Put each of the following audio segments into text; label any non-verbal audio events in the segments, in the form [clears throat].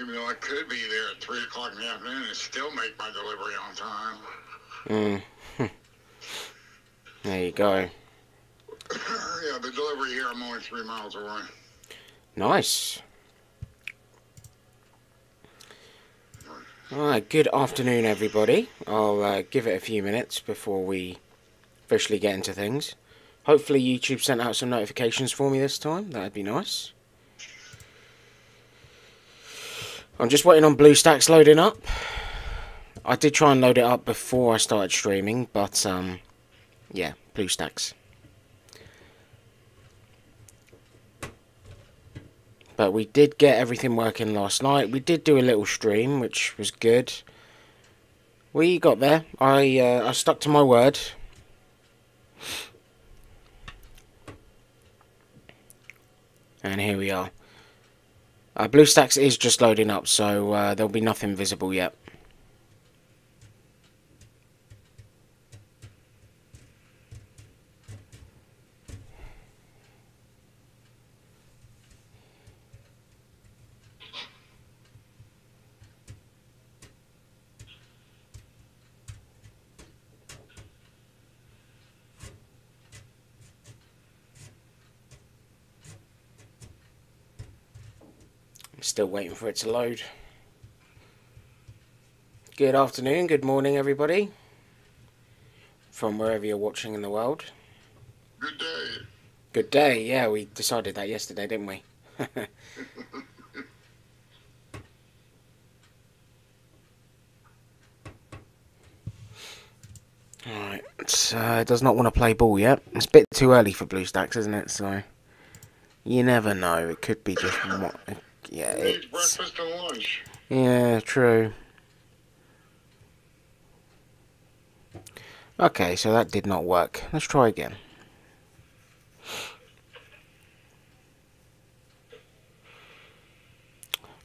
Even though I could be there at 3 o'clock in the afternoon and still make my delivery on time. Mm. [laughs] there you go. [laughs] yeah, the delivery here, I'm only three miles away. Nice. Alright, good afternoon everybody. I'll uh, give it a few minutes before we officially get into things. Hopefully YouTube sent out some notifications for me this time. That'd be nice. I'm just waiting on BlueStacks loading up. I did try and load it up before I started streaming, but um, yeah, BlueStacks. But we did get everything working last night. We did do a little stream, which was good. We got there. I uh, I stuck to my word. And here we are. Uh, BlueStacks is just loading up, so uh, there'll be nothing visible yet. Still waiting for it to load. Good afternoon, good morning, everybody. From wherever you're watching in the world. Good day. Good day, yeah, we decided that yesterday, didn't we? [laughs] Alright, uh, it does not want to play ball yet. It's a bit too early for BlueStacks, isn't it? So, you never know. It could be just yeah, it's breakfast and lunch. Yeah, true. Okay, so that did not work. Let's try again.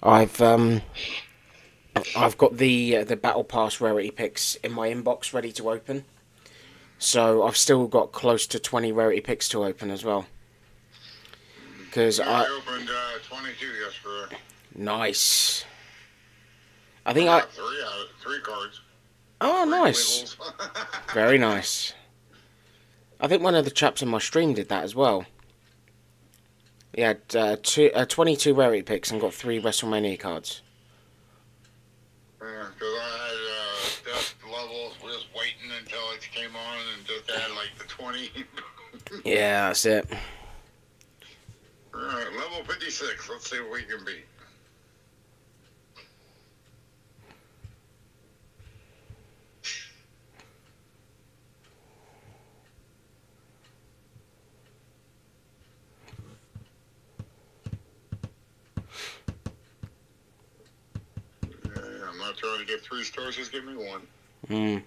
I've um I've got the uh, the battle pass rarity picks in my inbox ready to open. So I've still got close to 20 rarity picks to open as well. Because Yeah, I I opened uh, 22 yesterday. nice. I think I I three out of three cards. oh Three nice. [laughs] Very nice. I think one of the chaps in my stream did that as well. He had uh, two, uh, 22 rarity picks and got three WrestleMania cards. Yeah, because I had uh, death levels, just waiting until it came on and just had like the 20. [laughs] Yeah, that's it. Alright, level 56. Let's see what we can beat. I'm not trying to get three stars, just give me one. Mm,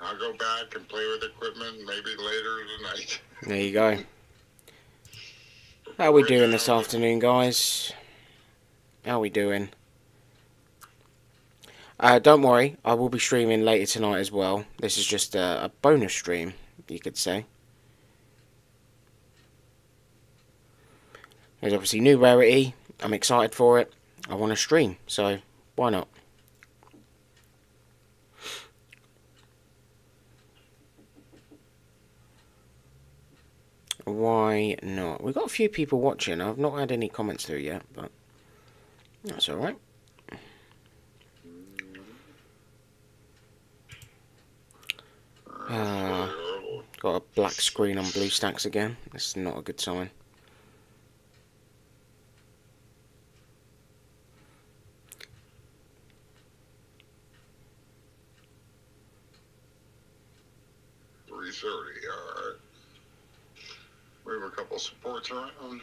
I'll go back and play with equipment maybe later tonight. there you go. [laughs] How we doing this afternoon, guys? How we doing? Uh, don't worry, I will be streaming later tonight as well. This is just a, a bonus stream, you could say. There's obviously new rarity. I'm excited for it. I want to stream, so why not? Why not? We've got a few people watching. I've not had any comments through yet, but that's alright. Uh, got a black screen on BlueStacks again. This is not a good sign. Three thirty. All right. Move a couple supports around.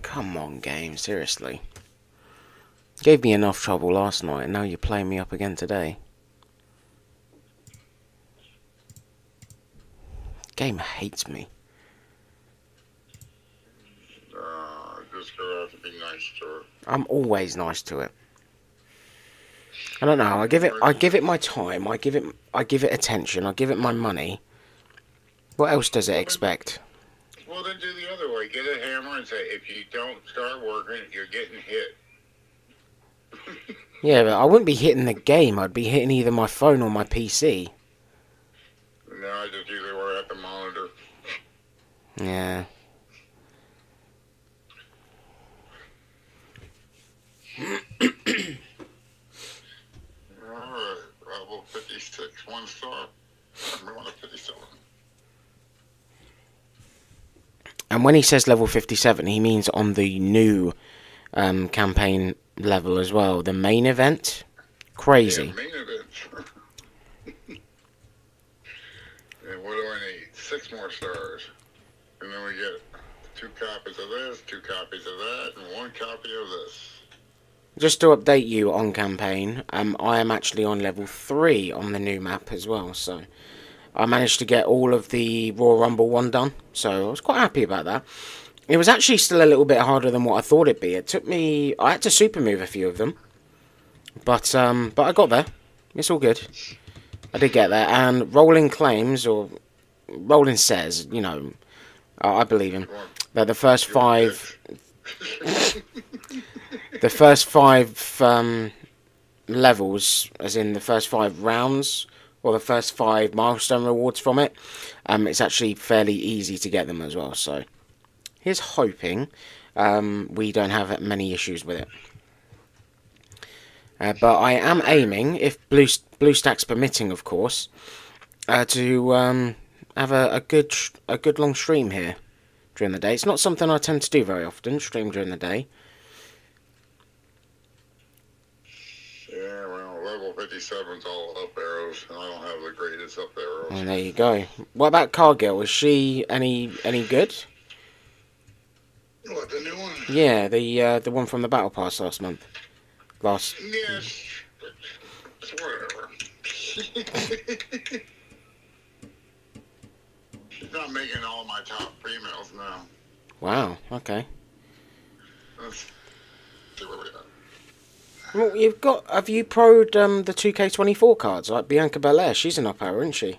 Come on, game. Seriously. Gave me enough trouble last night, and now you're playing me up again today. Game hates me. uh, just gonna have to be nice to her. I'm always nice to it. I don't know. I give it. I give it my time. I give it. I give it attention. I give it my money. What else does it expect? Well, then do the way. Get a hammer and say, if you don't start working, you're getting hit. [laughs] Yeah, but I wouldn't be hitting the game. I'd be hitting either my phone or my PC. No, I just usually work at the monitor. Yeah. Alright, level 56, one star. I'm going to 57. And when he says level 57, he means on the new um, campaign level as well. The main event. Crazy. Yeah, main event. [laughs] and what do I need? Six more stars. And then we get two copies of this, two copies of that, and one copy of this. Just to update you on campaign, um, I am actually on level 3 on the new map as well, so I managed to get all of the Royal Rumble one done, so I was quite happy about that. It was actually still a little bit harder than what I thought it'd be. It took me, I had to super move a few of them, but um, but I got there. It's all good. I did get there, and Roland claims, or Roland says, you know, I believe him, that the first five [laughs] the first five um, levels, as in the first five rounds or the first five milestone rewards from it, um, it's actually fairly easy to get them as well. So here's hoping um, we don't have many issues with it. Uh, but I am aiming, if Blue BlueStacks permitting, of course, uh, to um, have a, a good a good long stream here during the day. It's not something I tend to do very often, stream during the day. Yeah, well, level 57's all up arrows, and I don't have the greatest up arrows. And there you go. What about Cargill? Was she any any good? What, the new one? Yeah, the uh, the one from the Battle Pass last month. Last. Yes. Whatever. [laughs] She's not making all my top females now. Wow. Okay. Let's see where we at. Well, you've got. Have you proed um, the two K twenty four cards like Bianca Belair? She's an up isn't she?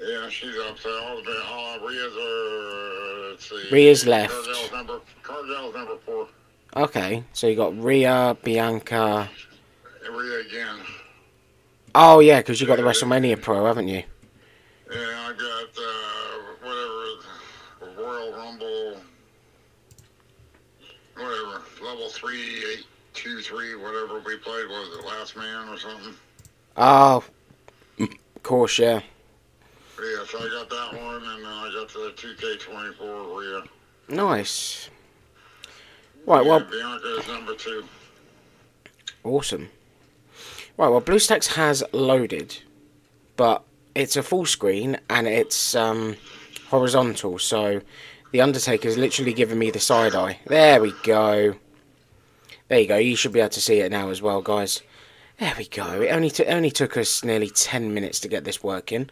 Yeah, she's up there. All the all Rhea's are. Let's see. Rhea's left. Cargill's number. Cargill's number four. Okay. So you got Rhea, Bianca. Rhea again. Oh yeah, because you got the WrestleMania Pro, haven't you? Yeah, I got uh, whatever Royal Rumble, whatever level three, eight, two, three, whatever we played. Was it Last Man or something? Oh, of course, yeah. Yeah, so I got that one, and then I got the 2K24 Rhea. Nice. Right. Yeah, Well, is number two. Awesome. Right, well, BlueStacks has loaded, but it's a full screen and it's um, horizontal, so the Undertaker's literally giving me the side eye. There we go. There you go. You should be able to see it now as well, guys. There we go. It only, t- only took us nearly 10 minutes to get this working,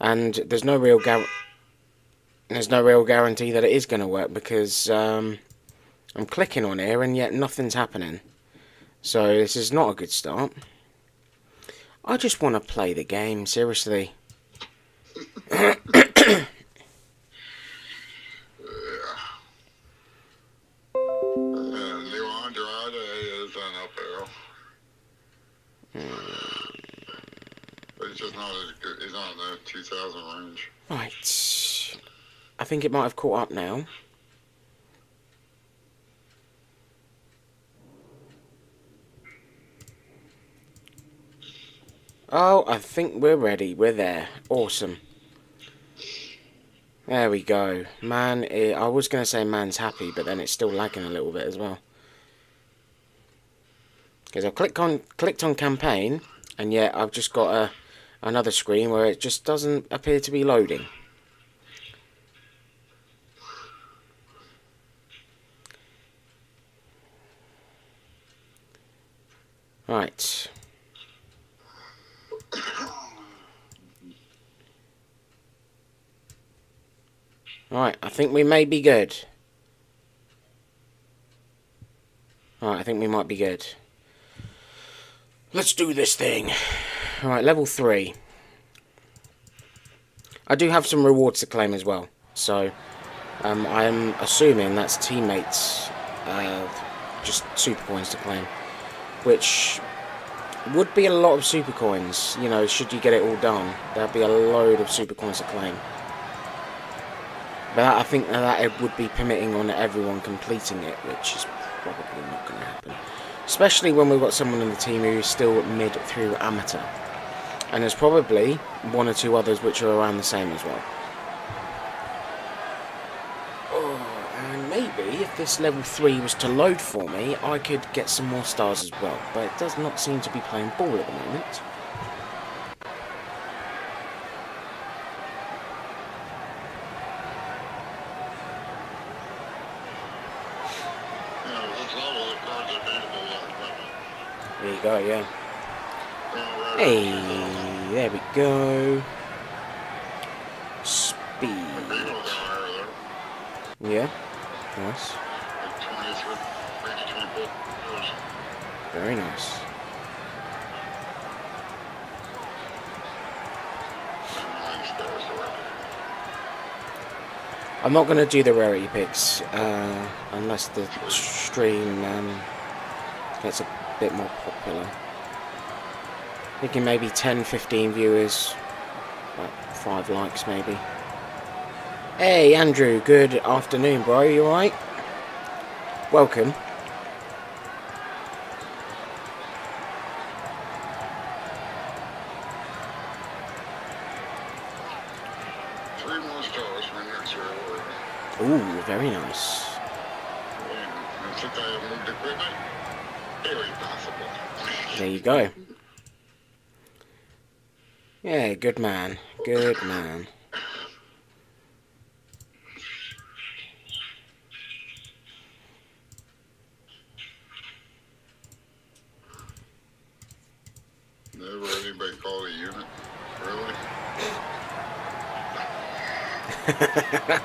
and there's no real gar- there's no real guarantee that it is going to work because um, I'm clicking on here and yet nothing's happening. So this is not a good start. I just want to play the game, seriously. [coughs] [coughs] Not. He's not in the 2000 range. Right. I think it might have caught up now. Oh, I think we're ready. We're there. Awesome. There we go. Man, eh, I was going to say man's happy, but then it's still lagging a little bit as well. Because I've clicked on, clicked on campaign, and yet I've just got a, another screen where it just doesn't appear to be loading. Right. Right, I think we may be good. Alright, I think we might be good. Let's do this thing. Right, level 3. I do have some rewards to claim as well. So, um, I'm assuming that's teammates, uh, just super coins to claim. Which would be a lot of super coins, you know, should you get it all done. There'd be a load of super coins to claim. But I think that it would be permitting on everyone completing it, which is probably not going to happen. Especially when we've got someone in the team who's still mid through amateur. And there's probably one or two others which are around the same as well. Oh, and maybe if this level 3 was to load for me, I could get some more stars as well. But it does not seem to be playing ball at the moment. There you go, yeah. Hey, there we go. Speed. Yeah, nice. Very nice. I'm not going to do the rarity picks uh, unless the stream um, gets a bit more popular. Thinking maybe 10, 15 viewers, about 5 likes maybe. Hey Andrew, good afternoon bro, you alright? Welcome. Three more stars for next reward. Ooh, very nice. And since I have moved equipment, very possible. There you go. Yeah, good man. Good man. Never anybody call a unit. Really? [laughs]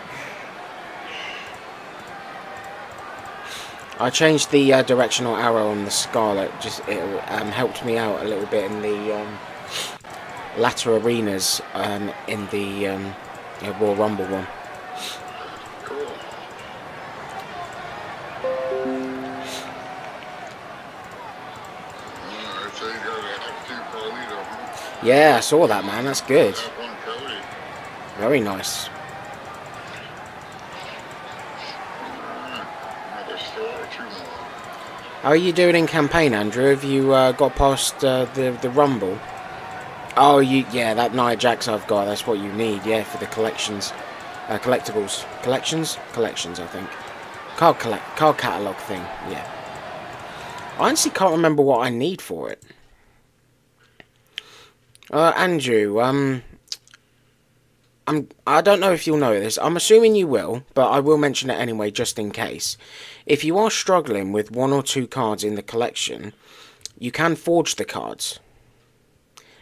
I changed the uh, directional arrow on the Scarlett. Just it um, helped me out a little bit in the um, latter arenas um, in the um, uh, Royal Rumble one. Cool. Alright, so you got an F2 Carlito, huh? Yeah, I saw that man. That's good. Very nice. How are you doing in campaign, Andrew? Have you uh, got past uh, the the Rumble? Oh, you yeah, that Nia Jax I've got. That's what you need, yeah, for the collections, uh, collectibles, collections, collections. I think card collect card catalog thing. Yeah. I honestly can't remember what I need for it. Uh, Andrew, um, I'm, I don't know if you'll know this. I'm assuming you will, but I will mention it anyway, just in case. If you are struggling with one or two cards in the collection, you can forge the cards.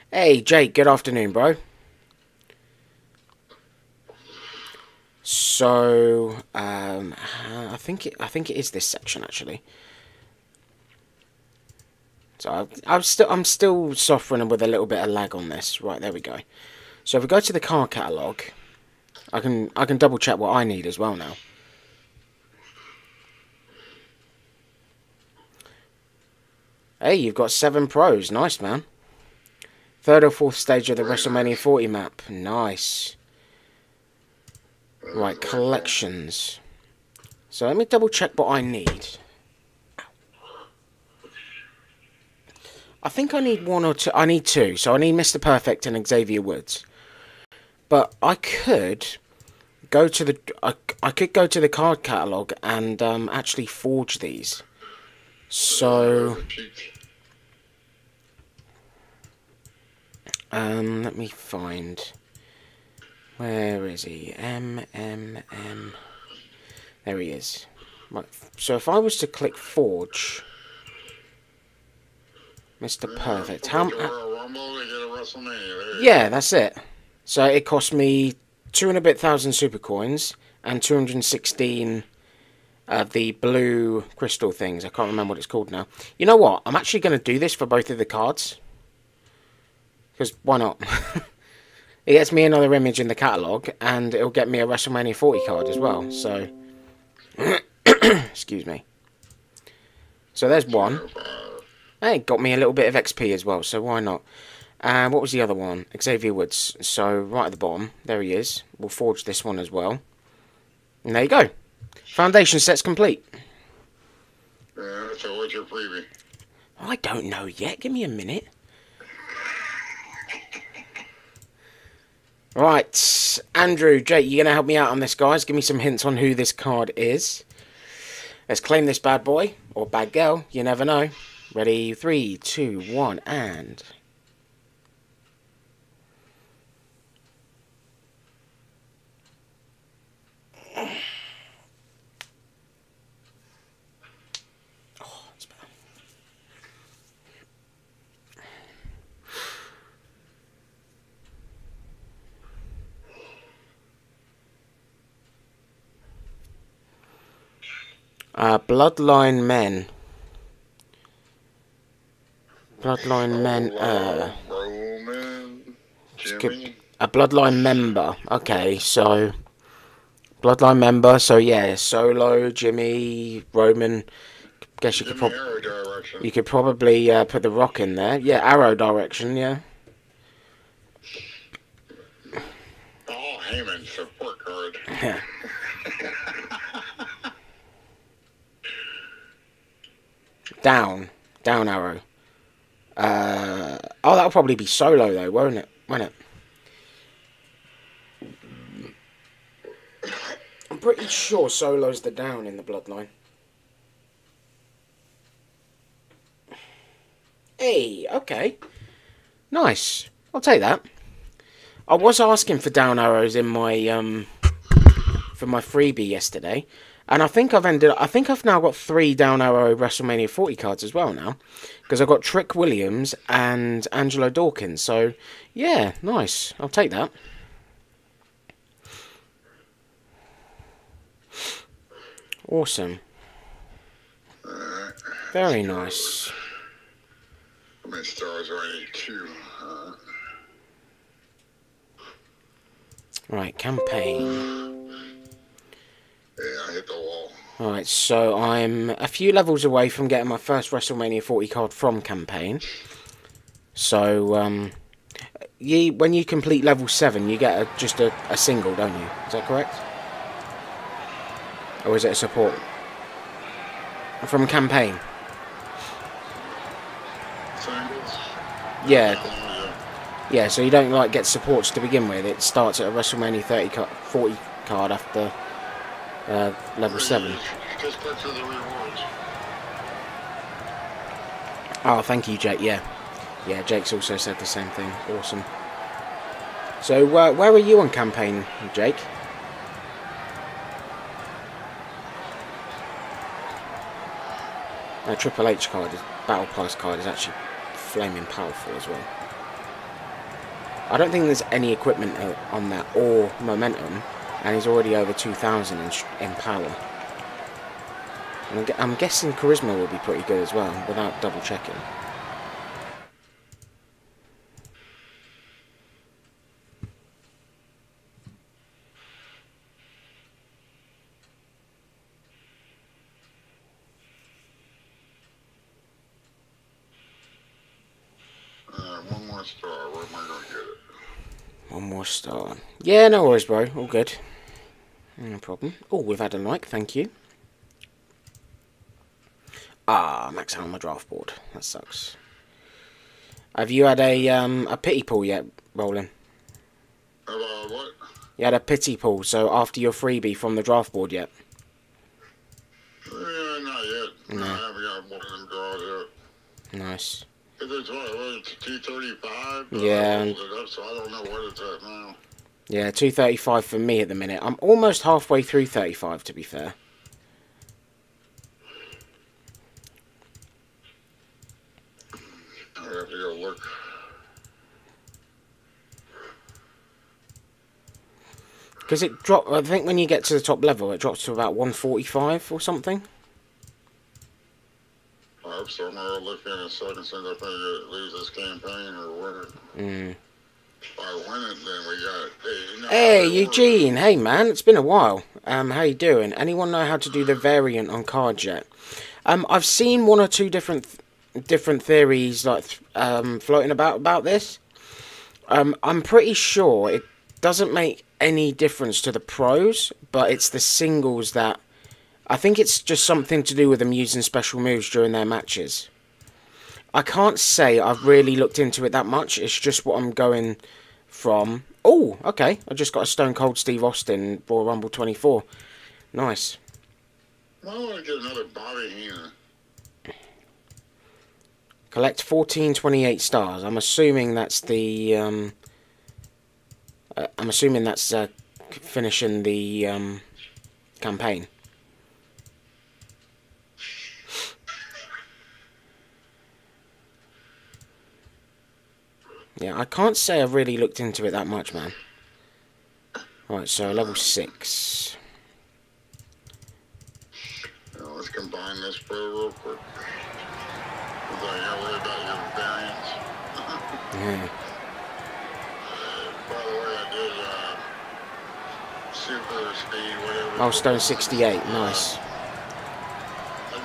Hey, Jake, good afternoon, bro. So, um, I think it, I think it is this section actually. So I've, I'm still I'm still suffering with a little bit of lag on this. Right, there we go. So if we go to the card catalog, I can I can double check what I need as well now. Hey, you've got seven pros. Nice, man. Third or fourth stage of the WrestleMania 40 map. Nice. Right, collections. So let me double check what I need. I think I need one or two. I need two. So I need Mr. Perfect and Xavier Woods. But I could go to the. I, I could go to the card catalog and um, actually forge these. So um, let me find. Where is he? M M M. There he is. Right. So if I was to click forge, Mr. Perfect. How? WrestleMania. Yeah, that's it. So it cost me two and a bit thousand super coins and 216 of the blue crystal things. I can't remember what it's called now. You know what? I'm actually going to do this for both of the cards. Because why not? [laughs] it gets me another image in the catalogue, and it'll get me a WrestleMania 40 card as well. So, [coughs] excuse me. So there's one. Hey, got me a little bit of XP as well, so why not? And what was the other one? Xavier Woods. So right at the bottom, there he is. We'll forge this one as well. And there you go. Foundation set's complete. Yeah, so what's your freebie? I don't know yet. Give me a minute. Right, Andrew, Jake, you're gonna help me out on this, guys? Give me some hints on who this card is. Let's claim this bad boy or bad girl. You never know. Ready? Three, two, one, and. Uh, Bloodline Men. Bloodline Men. Uh, a Bloodline member. Okay, so. Bloodline member, so yeah, Solo, Jimmy, Roman. Guess you could probably. You could probably uh, put the rock in there. Yeah, arrow direction, yeah. Oh, Heyman support card. Yeah. [laughs] Down. Down arrow. Uh, oh, that'll probably be solo, though, won't it? Won't it? I'm pretty sure solo's the down in the bloodline. Hey, okay. Nice. I'll take that. I was asking for down arrows in my um for my freebie yesterday, and I think I've ended. I think I've now got three down arrow WrestleMania 40 cards as well now, because I've got Trick Williams and Angelo Dawkins. So yeah, nice. I'll take that. Awesome. Very nice. How many stars do I need? Two. Right, campaign. Yeah, I hit the wall. Alright, so I'm a few levels away from getting my first WrestleMania 40 card from campaign. So, um, you, when you complete level 7, you get a, just a, a single, don't you? Is that correct? Or is it a support? From campaign. Singles? Yeah, Oh, yeah, so you don't like get supports to begin with. It starts at a WrestleMania 30 card, 40 card after uh, level 7. Just click through the rewards. Oh, thank you, Jake. Yeah, yeah. Jake's also said the same thing. Awesome. So, uh, where are you on campaign, Jake? A Triple H card, Battle Pass card, is actually flaming powerful as well. I don't think there's any equipment uh, on that or momentum, and he's already over 2,000 in, in power. I'm, I'm guessing charisma will be pretty good as well, without double checking. Uh, one more star. Where am I going? One more star. Yeah, no worries, bro. All good. No problem. Oh, we've had a like. Thank you. Ah, max out on my draft board. That sucks. Have you had a um a pity pool yet, Roland? About what? You had a pity pool, so after your freebie from the draft board yet? Yeah, not yet. No. I haven't got one of them draws yet. Nice. Is it what? what it's 235? Yeah. Up, so I don't know what it's at now. Yeah, two thirty five for me at the minute. I'm almost halfway through thirty five, to be fair. I have to go look. Because it drop. I think when you get to the top level, it drops to about one forty five or something. Hope so. I'm to look in a second since I think it leaves this campaign or what. Mm. If I win it, then we got. Hey, you know, Hey, how work. Eugene. Hey, man. It's been a while. Um, how you doing? Anyone know how to do the variant on cards yet? Um, I've seen one or two different different theories like th- um floating about about this. Um, I'm pretty sure it doesn't make any difference to the pros, but it's the singles that I think it's just something to do with them using special moves during their matches. I can't say I've really looked into it that much. It's just what I'm going from. Oh, okay. I just got a Stone Cold Steve Austin Royal Rumble 24. Nice. I want to get another Bobby Heenan. Collect 1428 stars. I'm assuming that's the. Um, uh, I'm assuming that's uh, finishing the um, campaign. Yeah, I can't say I've really looked into it that much, man. Right, so level 6. Now, let's combine this for real quick. Because I gotta worry about your variants. [laughs] Yeah. By the way, I did uh, super speed, whatever. Milestone 68, nice. I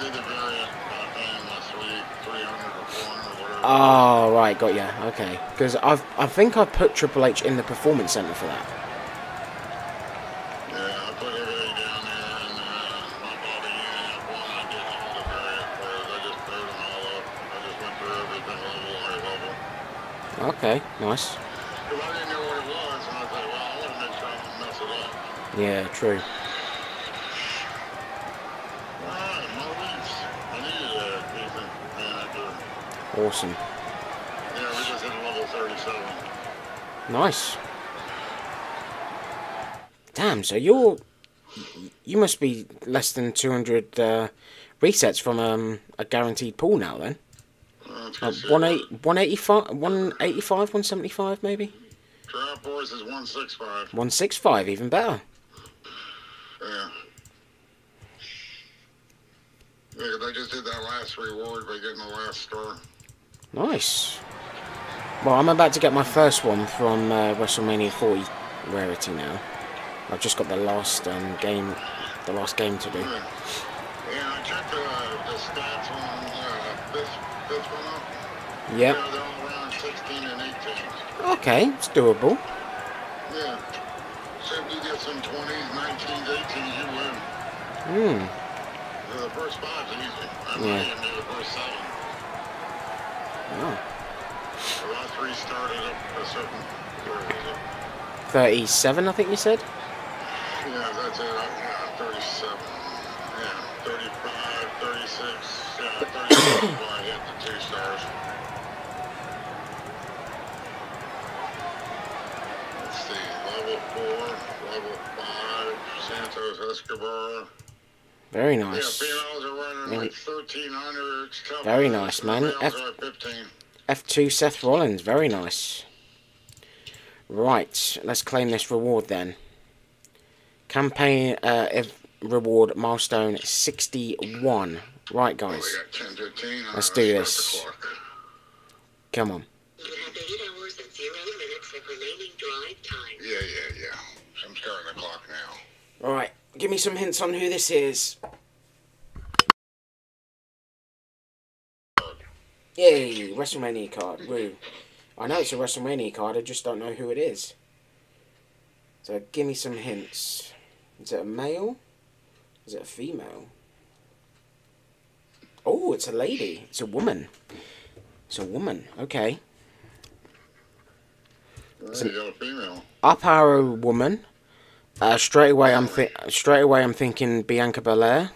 did the variant by paying my three, 300 or 400 or whatever. Oh, right, got you. Okay. Because I've, I think I've put Triple H in the Performance Center for that. Okay, nice. put everything down there and uh, Awesome. Yeah, we just hit level 37. Nice. Damn, so you're. You must be less than 200 uh, resets from um, a guaranteed pool now, then. Uh, it's Like good shit. 18 185, 185, 175 maybe? Draft Boys is 165. 165, even better. Yeah. Yeah, 'cause I just did that last reward by getting the last star. Nice. Well, I'm about to get my first one from uh, WrestleMania 40 rarity now. I've just got the last um, game, the last game to do. Yeah. Yeah, I checked the, the stats on uh, this, this one up. Yep. Yeah, they're all around 16 and 18. Okay, it's doable. Yeah. So if you get some 20s, 19s, 18s, you win. Hmm. The first five's easy. I Yeah. even the first seven. Oh. The last three started up a certain, where is it? 37, I think you said? Yeah, that's it. uh, Yeah, 37. Yeah, 35, 36. Yeah, 36 is [coughs] I hit the two stars. Let's see. Level 4, level 5, Santos Escobar. Very Yeah, nice. females are running Maybe- like 1300. Very nice, man. F- are at 15. F2 Seth Rollins, very nice. Right, let's claim this reward then. Campaign uh, ev- reward milestone 61. Right, we guys, got 10, 15. Let's do this. come on. You have eight hours and zero minutes of remaining drive time. Yeah, yeah, yeah. I'm starting the clock now. Alright, give me some hints on who this is. Yay, WrestleMania card, woo. I know it's a WrestleMania card, I just don't know who it is. So give me some hints. Is it a male? Is it a female? Oh, it's a lady. It's a woman. It's a woman. Okay. Alright, you a female. Up arrow woman. Uh, straight away, I'm straight away I'm thinking Bianca Belair.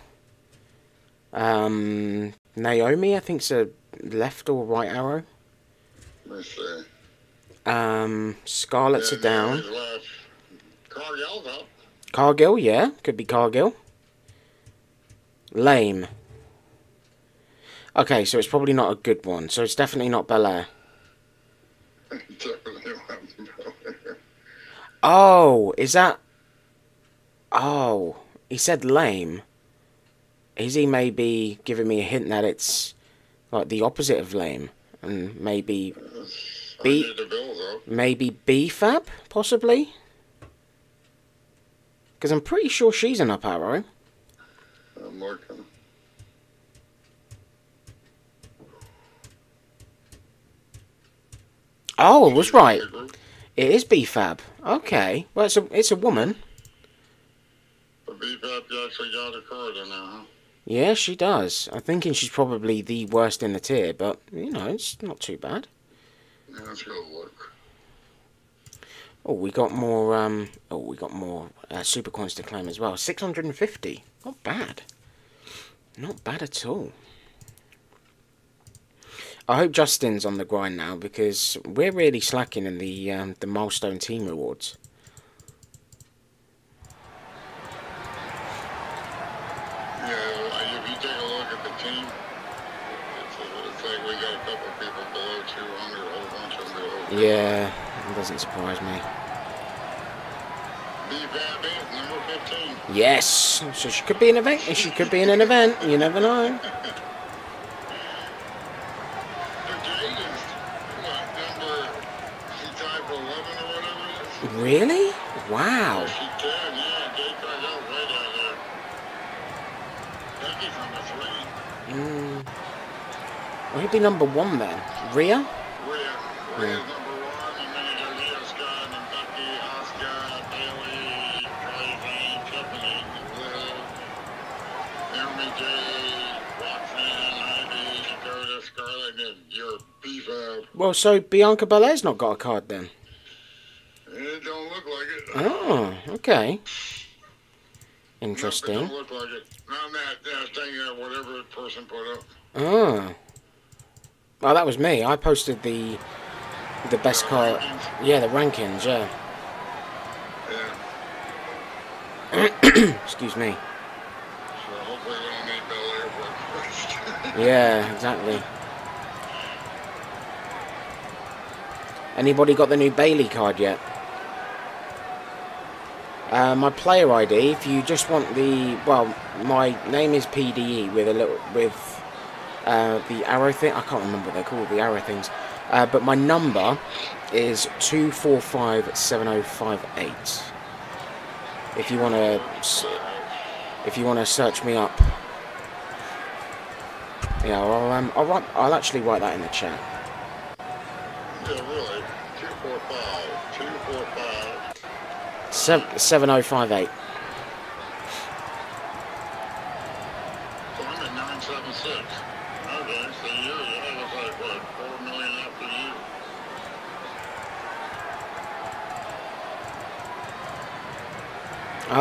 Um, Naomi, I think think's a left or right arrow. Let me see. Um, Scarlett's Yeah, a down. Cargill's up. Cargill, yeah, could be Cargill. Lame. Okay, so it's probably not a good one. So it's definitely not Belair. [laughs] Definitely left. Oh, is that? Oh, he said lame. Is he maybe giving me a hint that it's like the opposite of lame, and maybe B- need the bills up. maybe BFAB, possibly? Because I'm pretty sure she's an up arrow. I'm looking. Oh, I was right. It is BFAB. Okay. Well, it's a, it's a woman. Actually got a card in there, huh? Yeah, she does. I'm thinking she's probably the worst in the tier, but, you know, it's not too bad. Yeah, let's go look. Oh, we got more, um, oh, we got more uh, super coins to claim as well. 650. Not bad. Not bad at all. I hope Justin's on the grind now because we're really slacking in the um, the milestone team rewards. Yeah, I- if you take a look at the team, it's, it's like we got a couple people below 200, a whole bunch of them below. Yeah, it doesn't surprise me. BFAB is number 15. Yes, so she could be in an event. She could be in an event. You never know. The Jade is, what, number, she tied for 11 or whatever it is? Really? Wow. She can, yeah. Jade Cargill way down there. Becky's number three. Mm. Well, he'd be number one then. Rhea? Rhea. Rhea's Well, so Bianca Belair's not got a card then. It don't look like it. Oh, okay. Nope, it Interesting. don't look like it. Not that, that uh, thing that whatever person put up. Oh. Oh, that was me. I posted the the best The card. rankings. Yeah, the rankings. Yeah. Yeah. [coughs] Excuse me. So hopefully we don't need Belair for first. Yeah, exactly. Anybody got the new Bayley card yet? Uh, my player ID. If you just want the well, my name is PDE with a little with uh, the arrow thing. I can't remember what they're called. The arrow things. Uh, but my number is two four five seven zero five eight. If you want to, if you want to search me up. Yeah, I'll um, I'll write, I'll actually write that in the chat. Yeah, really. 245, 245. Seven seven oh five eight. So I'm at 976. Okay, so you, I was like, what, 4 million after you?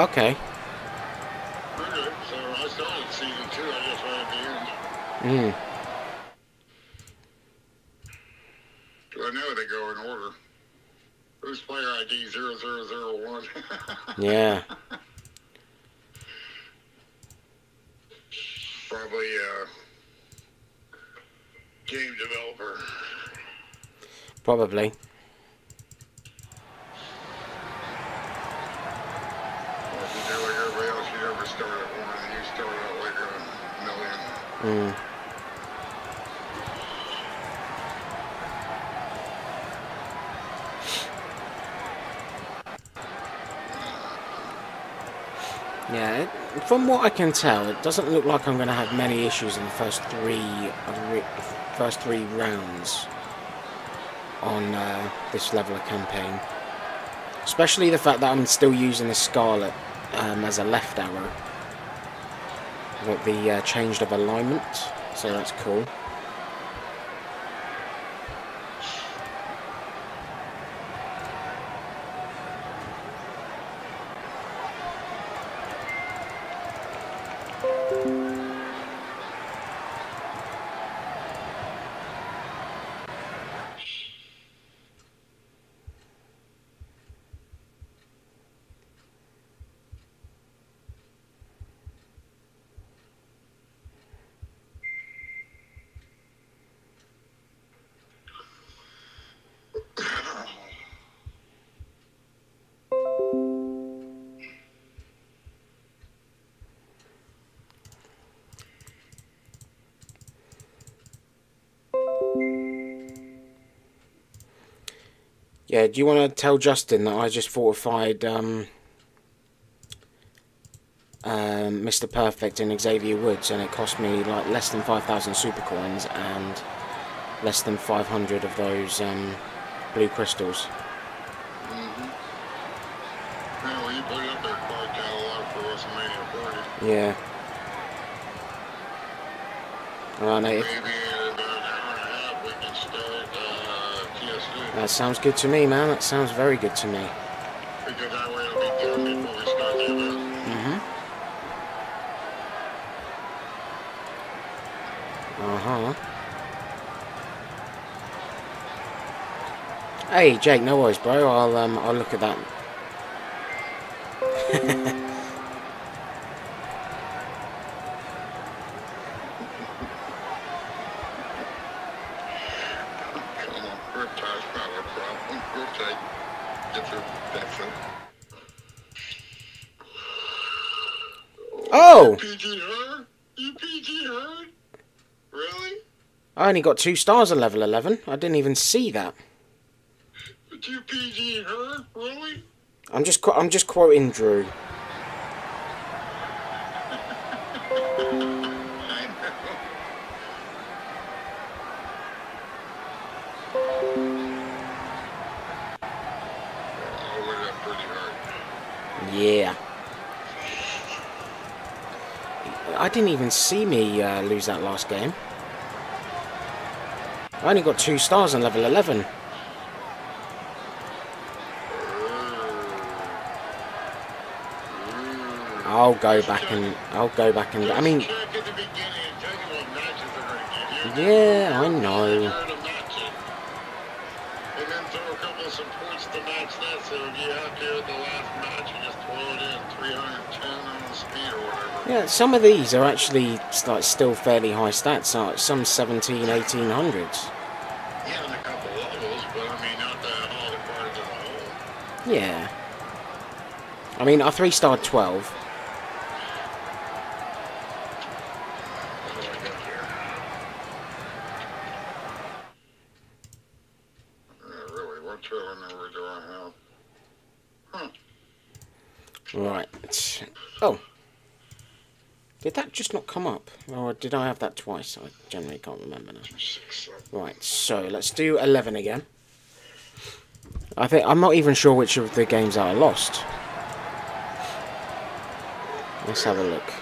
Okay. Okay, so I started season 2, I guess, right at the end. Mm. I know they go in order. Who's player ID 0001? Yeah. Probably, a game developer. Probably. Or if you do like everybody else, you never start at one and you start out like a million. Mm. Yeah, it, from what I can tell, it doesn't look like I'm going to have many issues in the first three, re- first three rounds on uh, this level of campaign. Especially the fact that I'm still using the Scarlett um, as a left arrow. Got the uh, changed of alignment, so that's cool. Yeah, do you want to tell Justin that I just fortified um, um, Mr. Perfect and Xavier Woods, and it cost me like less than 5,000 super coins and less than 500 of those um, blue crystals. Mm-hmm. Yeah, well, put it up there quite catalog for WrestleMania 40. Yeah. Alright, mate. if- Maybe in about an hour and a half we can start uh, TSC. That sounds good to me, man. That sounds very good to me. Because that way it'll be done before we start the event. Mm-hmm. Uh-huh. Hey, Jake, no worries, bro. I'll um, I'll look at that. Oh, PG her? You PG her? Really? I only got two stars at level 11. I didn't even see that. But you PG her? Really? I'm just I'm just quoting Drew. I didn't even see me uh, lose that last game. I only got two stars on level 11. I'll go back and I'll go back and I mean. Yeah, I know. And then throw a couple of supports to match that. So you have to the last match, you just throw it in 310 on the speed or whatever. Yeah, some of these are actually like still fairly high stats. Like some 17, 1800s. Yeah, a couple levels, but I mean, not the all the cards as a whole. Yeah. I mean, I three starred 12. What do I got here? Uh, really, what trailer number do I have? Huh. Right. Oh. Did that just not come up? Or did I have that twice? I generally can't remember now. Right, so let's do 11 again. I think I'm not even sure which of the games I lost. Let's have a look.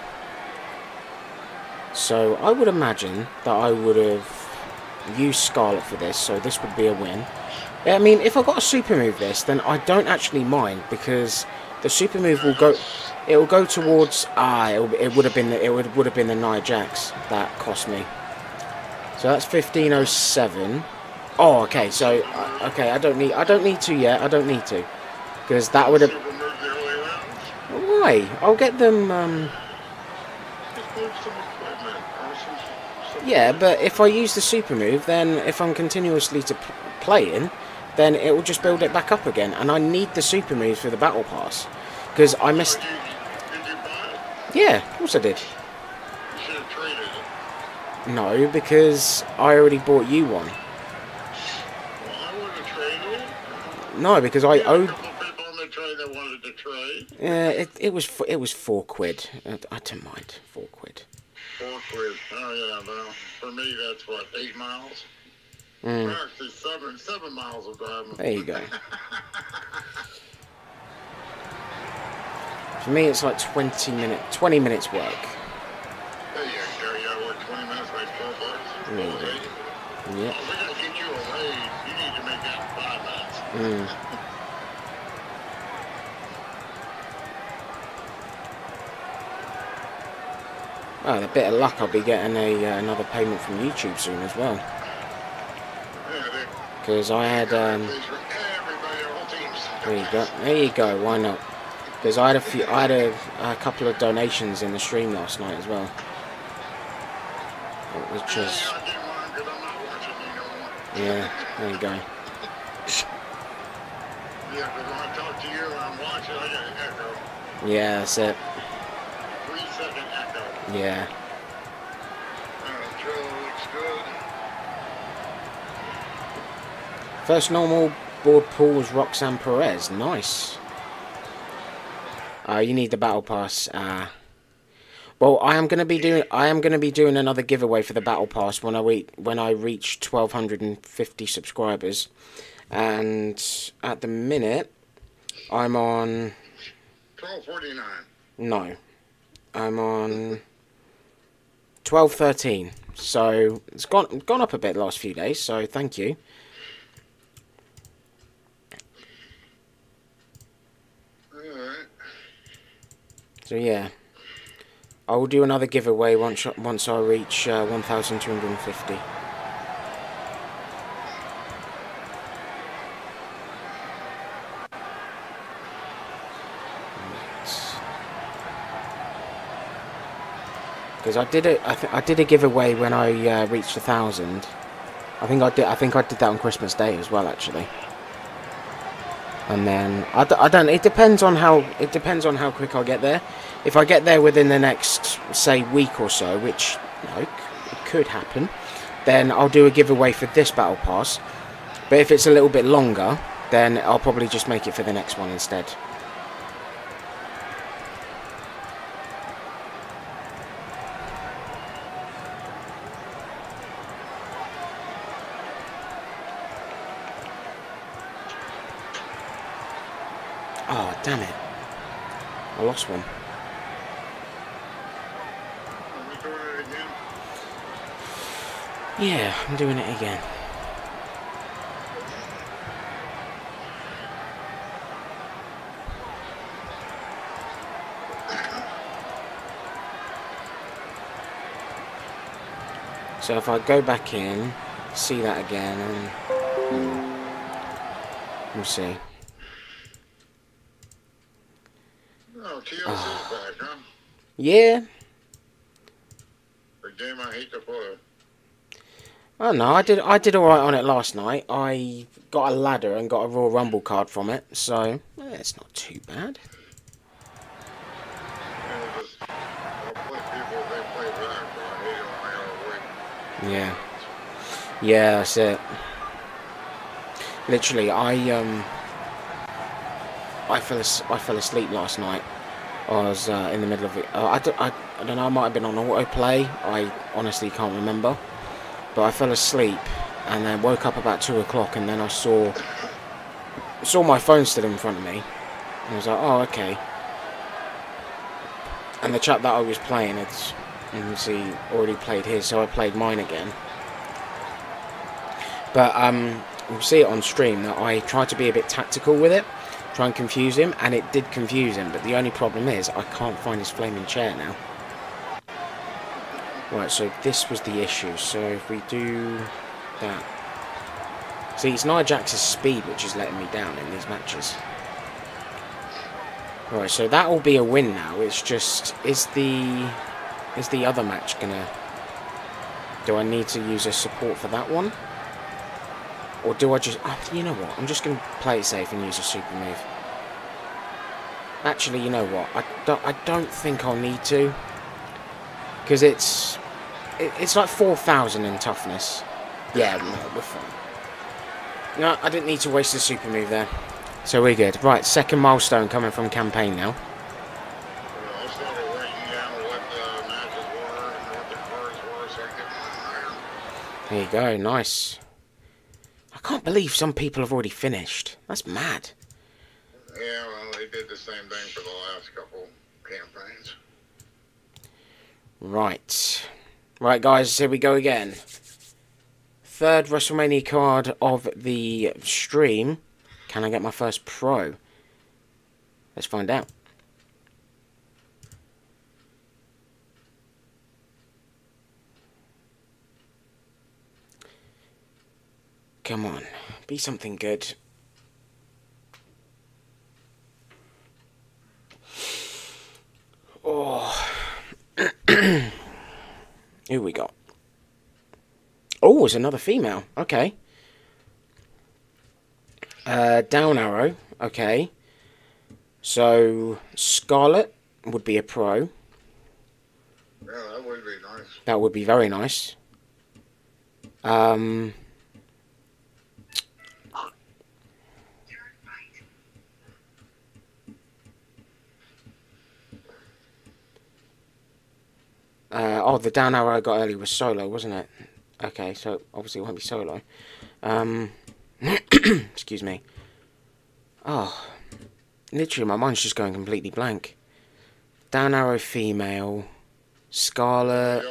So I would imagine that I would have used Scarlett for this, so this would be a win. I mean, if I got a super move this, then I don't actually mind because the super move will go. It will go towards ah. It, would have been it would would have been the Nia Jax that cost me. So that's 1507. Oh, okay. So uh, okay, I don't need I don't need to yet. I don't need to because that would have. Move. Why? I'll get them. Um, move yeah, but if I use the super move, then if I'm continuously to playing, then it will just build it back up again. And I need the super moves for the battle pass because I missed. Did you, did you buy it? Yeah, of course I did. You should have traded. No, because I already bought you one. Well, I would have traded it. No, because I We owed. couple people on the train that wanted to trade. Uh, it, it was f- it was four quid. Uh, I don't mind four quid. Four quid. Oh yeah, well, for me that's what eight miles. Mm, Actually, seven seven miles of driving. there you go. [laughs] For me, it's like twenty minute, twenty minutes work. There you. You work twenty minutes, like four bucks. Yeah, you do. Eight. Yep. Oh, get you a raise. You need to make that five minutes. Mm. [laughs] Well, with a bit of luck, I'll be getting a uh, another payment from YouTube soon as well. Because I had um, they for everybody, all teams. There you go. There you go. Why not? Because I had a few, I had a, a couple of donations in the stream last night as well, which was yeah. There you go. Yeah, that's it. Yeah. First normal board pools Roxanne Perez. Nice. Uh, you need the battle pass. Uh, well, I am gonna be doing. I am gonna be doing another giveaway for the battle pass when I re- when I reach twelve hundred and fifty subscribers, and at the minute, I'm on. Twelve forty nine. No, I'm on twelve thirteen. So it's gone gone up a bit the last few days. So thank you. Alright. So yeah, I will do another giveaway once once I reach uh, 1,250. Because I did it, I, I did a giveaway when I uh, reached a thousand. I think I did. I think I did that on Christmas Day as well, actually. And then I, d- I don't. It depends on how it depends on how quick I get there. If I get there within the next say week or so, which you know, it could happen, then I'll do a giveaway for this battle pass. But if it's a little bit longer, then I'll probably just make it for the next one instead. Oh damn it! I lost one. Yeah, I'm doing it again. So if I go back in, see that again, and hmm, we'll see. Oh, TLC's back, huh? Yeah, A game I hate to play. I don't know. I did. I did all right on it last night. I got a ladder and got a Royal Rumble card from it, so eh, it's not too bad. You know, just, I'll play people, they play back, but I hate it when I gotta wait. Yeah. Yeah, that's it. Literally, I um, I fell as- I fell asleep last night. I was uh, in the middle of it. Uh, I, don't, I, I don't know. I might have been on autoplay. I honestly can't remember. But I fell asleep and then woke up about two o'clock, and then I saw saw my phone still in front of me. And I was like, oh, okay. And the chat that I was playing, it's obviously already played his, so I played mine again. But um, you'll see it on stream that I tried to be a bit tactical with it, try and confuse him, and it did confuse him. But the only problem is I can't find his flaming chair now. Right, so this was the issue. So if we do that, see, it's Nia Jax's speed which is letting me down in these matches. Right, so that will be a win now. It's just is the is the other match gonna? Do I need to use a support for that one? Or do I just... Oh, you know what? I'm just going to play it safe and use a super move. Actually, you know what? I don't, I don't think I'll need to. Because it's... It, it's like 4,000 in toughness. Yeah, no, we're fine. No, I didn't need to waste a super move there. So we're good. Right, second milestone coming from campaign now. I started writing down what the matches were and what the cards were so I could get mine iron. There you go, nice. I can't believe some people have already finished. That's mad. Yeah, well, they did the same thing for the last couple campaigns. Right. Right, guys, here we go again. Third WrestleMania card of the stream. Can I get my first pro? Let's find out. Come on, be something good. Oh. [clears throat] Who we got? Oh, it's another female. Okay. Uh, down arrow. Okay. So Scarlett would be a pro. Yeah, that would be nice. That would be very nice. Um. Uh, oh, the down arrow I got earlier was solo, wasn't it? Okay, so obviously it won't be solo. Um, [coughs] excuse me. Oh, literally my mind's just going completely blank. Down arrow female, Scarlett.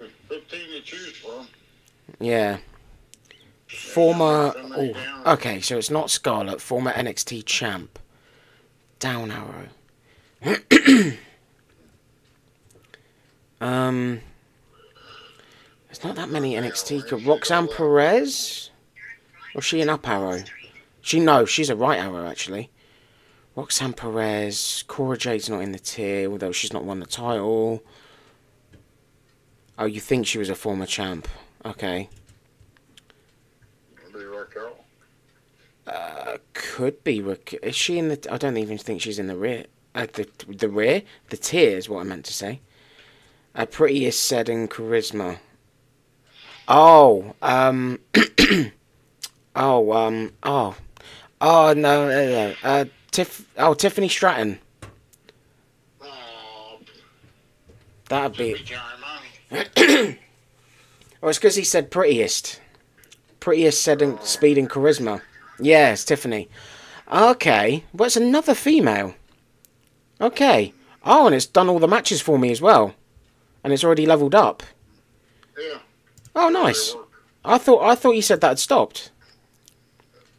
Yeah, 15 to choose from. Yeah. Former. Oh, okay, so it's not Scarlett. Former NXT champ. Down arrow. [coughs] um. There's not that many NXT. Roxanne Perez. Or is she an up arrow? She no, she's a right arrow actually. Roxanne Perez. Cora Jade's not in the tier, although she's not won the title. Oh, you think she was a former champ? Okay. Be Raquel. Uh, could be. Raque- Is she in the? I don't even think she's in the rear. Uh, the the rear, the tier is what I meant to say. Uh, prettiest said in charisma. Oh, um, [clears throat] oh, um, oh, oh no, no, no. Uh, Tiff. Oh, Tiffany Stratton. Oh, That'd be. [clears throat] Oh, it's because he said prettiest. Prettiest said in speed and charisma. Yes, Tiffany. Okay, well, another female. Okay. Oh, and it's done all the matches for me as well, and it's already leveled up. Yeah. Oh, nice. I thought I thought you said that had stopped.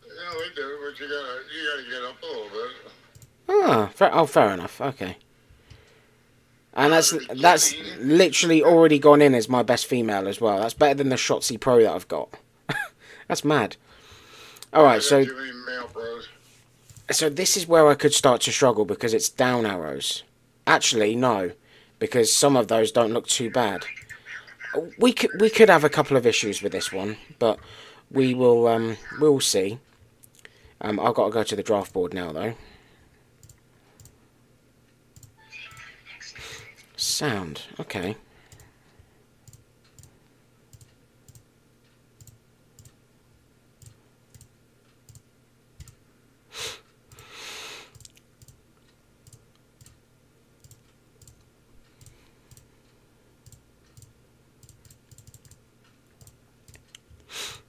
Yeah, they do, but you gotta, you gotta get up a little bit. Ah, fair, oh, fair enough. Okay. And that's that's literally already gone in as my best female as well. That's better than the Shotzi Pro that I've got. [laughs] that's mad. All right, so Too many male pros. so this is where I could start to struggle because it's down arrows. Actually, no, because some of those don't look too bad. We could we could have a couple of issues with this one, but we will um we'll see. Um, I've got to go to the draft board now though. Sound okay.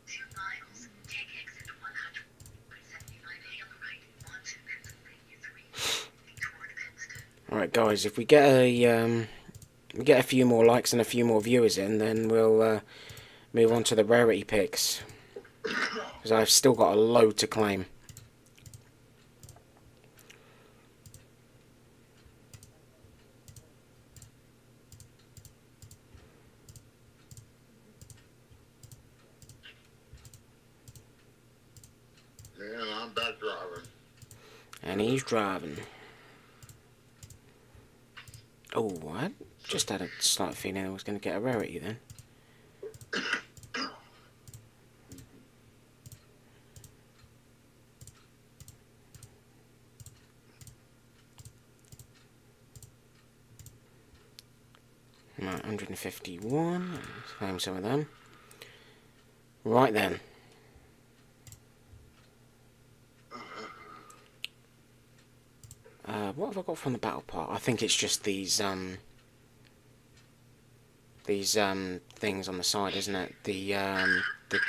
Two miles. Take exit 175A on the right. Onto Pennsylvania 3. Toward Pennston. All right, guys. If we get a um, we get a few more likes and a few more viewers in, then we'll uh, move on to the rarity picks. Because I've still got a load to claim. Yeah, and I'm back driving. And he's driving. Oh, what? Just had a slight feeling I was going to get a rarity then. Right, 151. Claim some of them. Right then. Uh, what have I got from the battle part? I think it's just these um these um things on the side, isn't it? The um the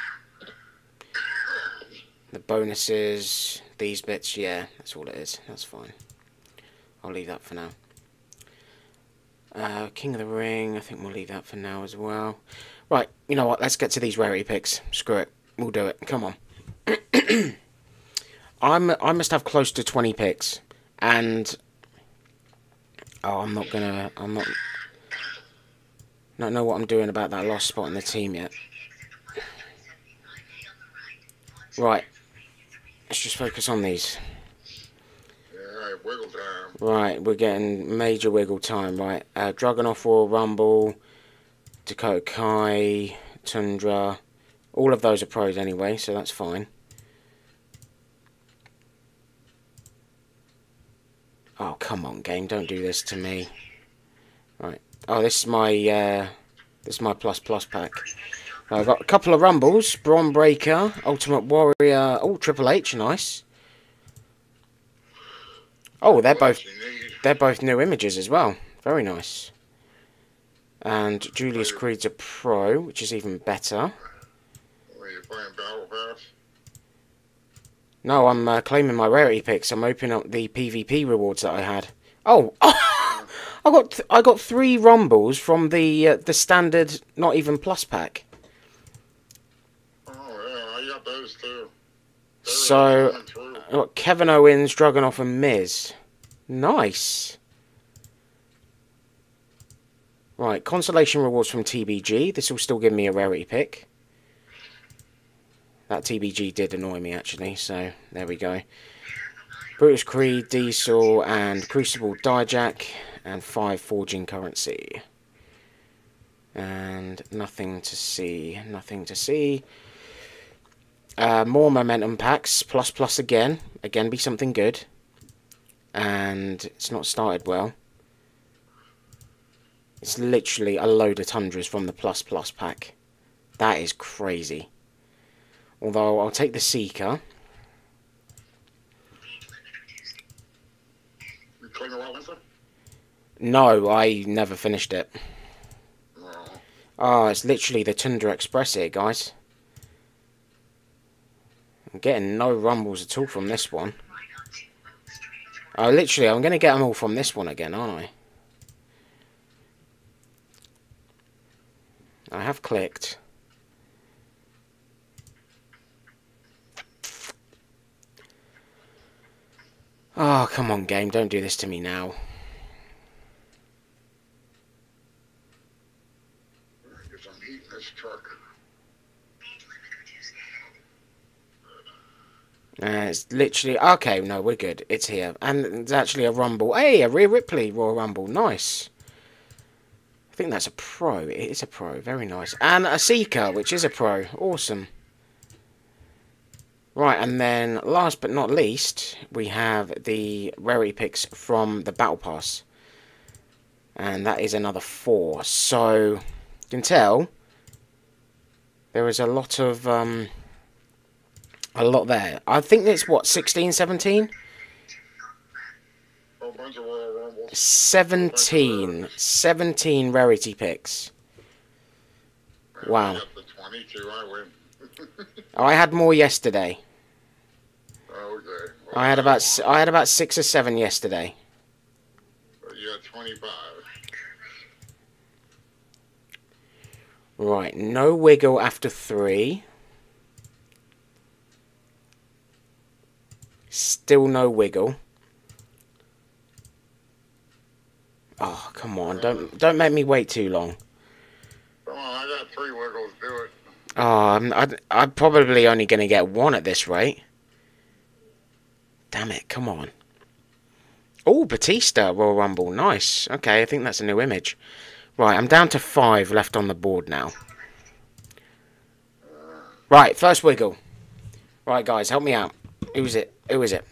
the bonuses, these bits, yeah, that's all it is. That's fine. I'll leave that for now. Uh, King of the Ring, I think we'll leave that for now as well. Right, you know what? Let's get to these rarity picks. Screw it, we'll do it. Come on. [clears throat] I'm I must have close to twenty picks and oh, I'm not gonna, I'm not, not know what I'm doing about that lost spot in the team yet. Right, let's just focus on these. Yeah, wiggle time. Right, we're getting major wiggle time. Right, uh, Dragunov Royal Rumble, Dakota Kai, Tundra, all of those are pros anyway, so that's fine. Oh, come on, game, don't do this to me. Right. Oh, this is my, uh, this is my plus plus pack. I've got a couple of Rumbles, Bron Breakker, Ultimate Warrior, oh, Triple H, nice. Oh, they're both, What you need. they're both new images as well. Very nice. And Julius Creed's a pro, which is even better. Were you playing Battle Pass? No, I'm uh, claiming my rarity picks. I'm opening up the PvP rewards that I had. Oh, [laughs] I got th- I got three rumbles from the uh, the standard, not even plus pack. Oh, yeah, I got those too. They were So- I got Kevin Owens, Dragunov, and Miz. Nice. Right, consolation rewards from TBG. This will still give me a rarity pick. That TBG did annoy me actually, so there we go. Brutus Creed, Diesel, and Crucible Dijak, and five forging currency. And nothing to see, nothing to see. Uh, more momentum packs, plus plus again. Again, be something good. And it's not started well. It's literally a load of tundras from the plus plus pack. That is crazy. Although I'll take the Seeker. No, I never finished it. Oh, it's literally the Tundra Express here, guys. I'm getting no rumbles at all from this one. Oh, literally, I'm going to get them all from this one again, aren't I? I have clicked. Oh, come on, game. Don't do this to me now. Get some heat in this truck. Uh, it's literally okay. No, we're good. It's here, and it's actually a rumble. Hey, a Rhea Ripley Royal Rumble. Nice. I think that's a pro. It is a pro. Very nice. And a Seeker, which is a pro. Awesome. Right, and then last but not least, we have the rarity picks from the Battle Pass, and that is another four. So you can tell there is a lot of um, a lot there. I think it's what 16, 17? Whole bunch of Royal Rumbles. 17. 17 rarity picks. Wow. I got the 22, I had more yesterday. okay. I had about I had about six or seven yesterday. You got 25. Right, no wiggle after three. Still no wiggle. Oh, come on! Don't don't make me wait too long. Come on, I got three wiggles. Do it. Oh, I'm, I'd, I'm probably only going to get one at this rate. Damn it, come on. Oh, Batista, Royal Rumble. Nice. Okay, I think that's a new image. Right, I'm down to five left on the board now. Right, first wiggle. Right, guys, help me out. Who is it? Who is it?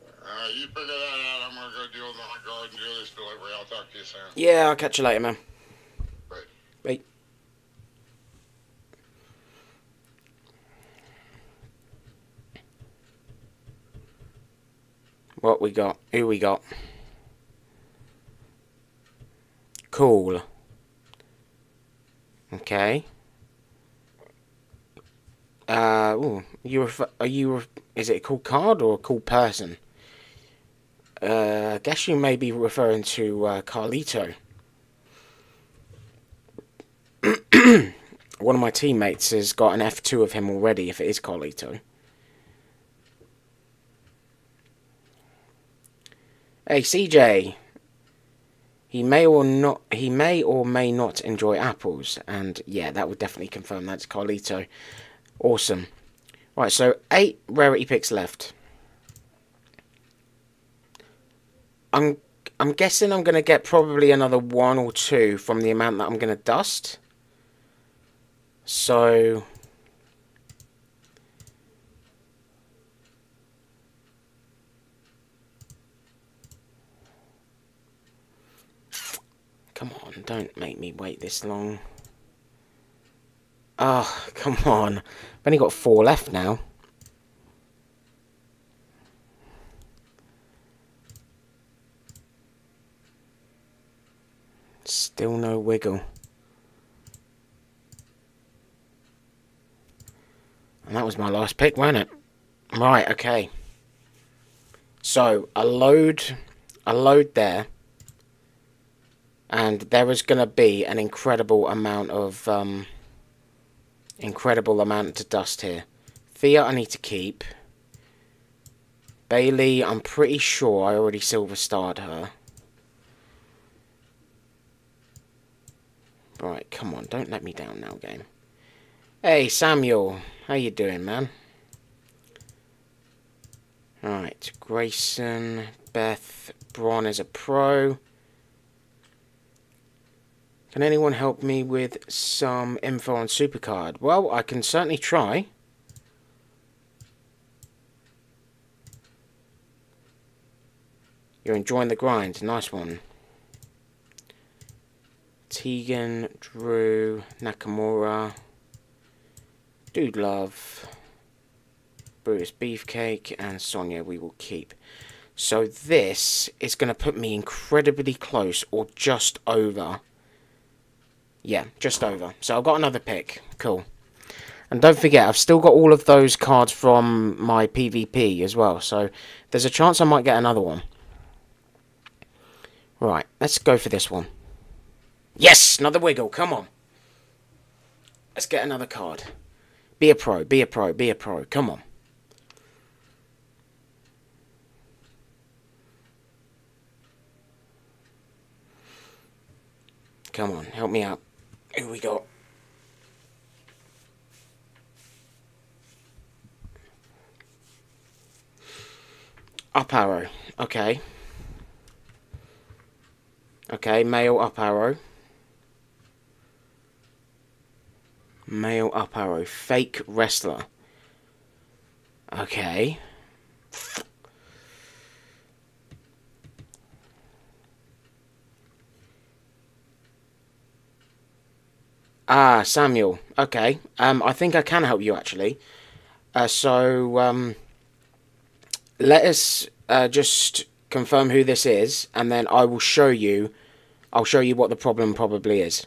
Uh, you figure that out. I'm to go deal with my guard and do this delivery. I'll talk to you soon. Yeah, I'll catch you later, man. Bye. What we got? Who we got? Cool. Okay. Uh, ooh, you refer, are you? Is it a cool card or a cool person? Uh, I guess you may be referring to uh, Carlito. [clears throat] One of my teammates has got an F2 of him already, if it is Carlito. Hey, CJ. He may or not. He may or may not enjoy apples, and yeah, that would definitely confirm that's Carlito. Awesome. Right, so eight rarity picks left. I'm I'm guessing I'm gonna get probably another one or two from the amount that I'm gonna dust. So Come on, don't make me wait this long. Oh, come on. I've only got four left now. Still no wiggle. And that was my last pick, wasn't it? Right, okay. So, a load, a load there. And there is going to be an incredible amount of... Um, incredible amount of dust here. Thea I need to keep. Bayley, I'm pretty sure I already silver starred her. Right, come on, don't let me down now, game. Hey, Samuel, how you doing, man? Right, Grayson, Beth, Braun is a pro. Can anyone help me with some info on Supercard? Well, I can certainly try. You're enjoying the grind. Nice one. Tegan, Drew, Nakamura, Dude Love, Brutus Beefcake, and Sonya we will keep. So this is going to put me incredibly close or just over. Yeah, just over. So I've got another pick. Cool. And don't forget, I've still got all of those cards from my PvP as well. So there's a chance I might get another one. Right, let's go for this one. Yes, another wiggle. Come on. Let's get another card. Be a pro, be a pro, be a pro. Come on. Come on, help me out. Here we go. Up arrow. Okay. Okay, male up arrow. Male up arrow. Fake wrestler. Okay. Ah, Samuel. Okay. Um, I think I can help you actually. Uh, so, um, let us uh, just confirm who this is, and then I will show you. I'll show you what the problem probably is.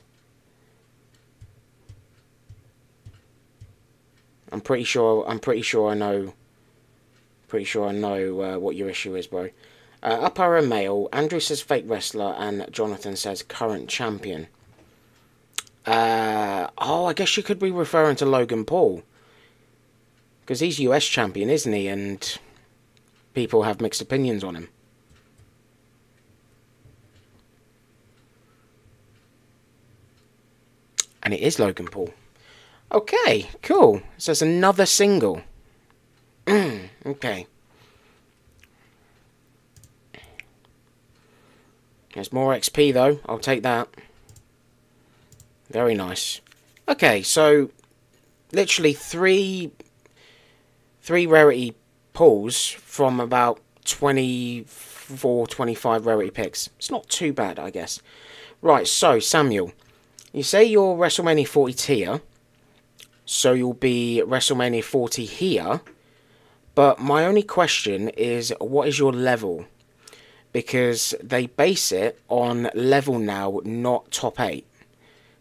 I'm pretty sure. I'm pretty sure I know. Pretty sure I know uh, what your issue is, bro. Uh, up arrow male. Andrew says fake wrestler, and Jonathan says current champion. Uh, oh, I guess you could be referring to Logan Paul. Because he's US champion, isn't he? And people have mixed opinions on him. And it is Logan Paul. Okay, cool. So it's another single. [clears throat] okay. There's more XP though. I'll take that. Very nice. Okay, so literally three three rarity pulls from about 24, 25 rarity picks. It's not too bad, I guess. Right, so Samuel, you say you're WrestleMania 40 tier, so you'll be WrestleMania 40 here. But my only question is, what is your level? Because they base it on level now, not top 8.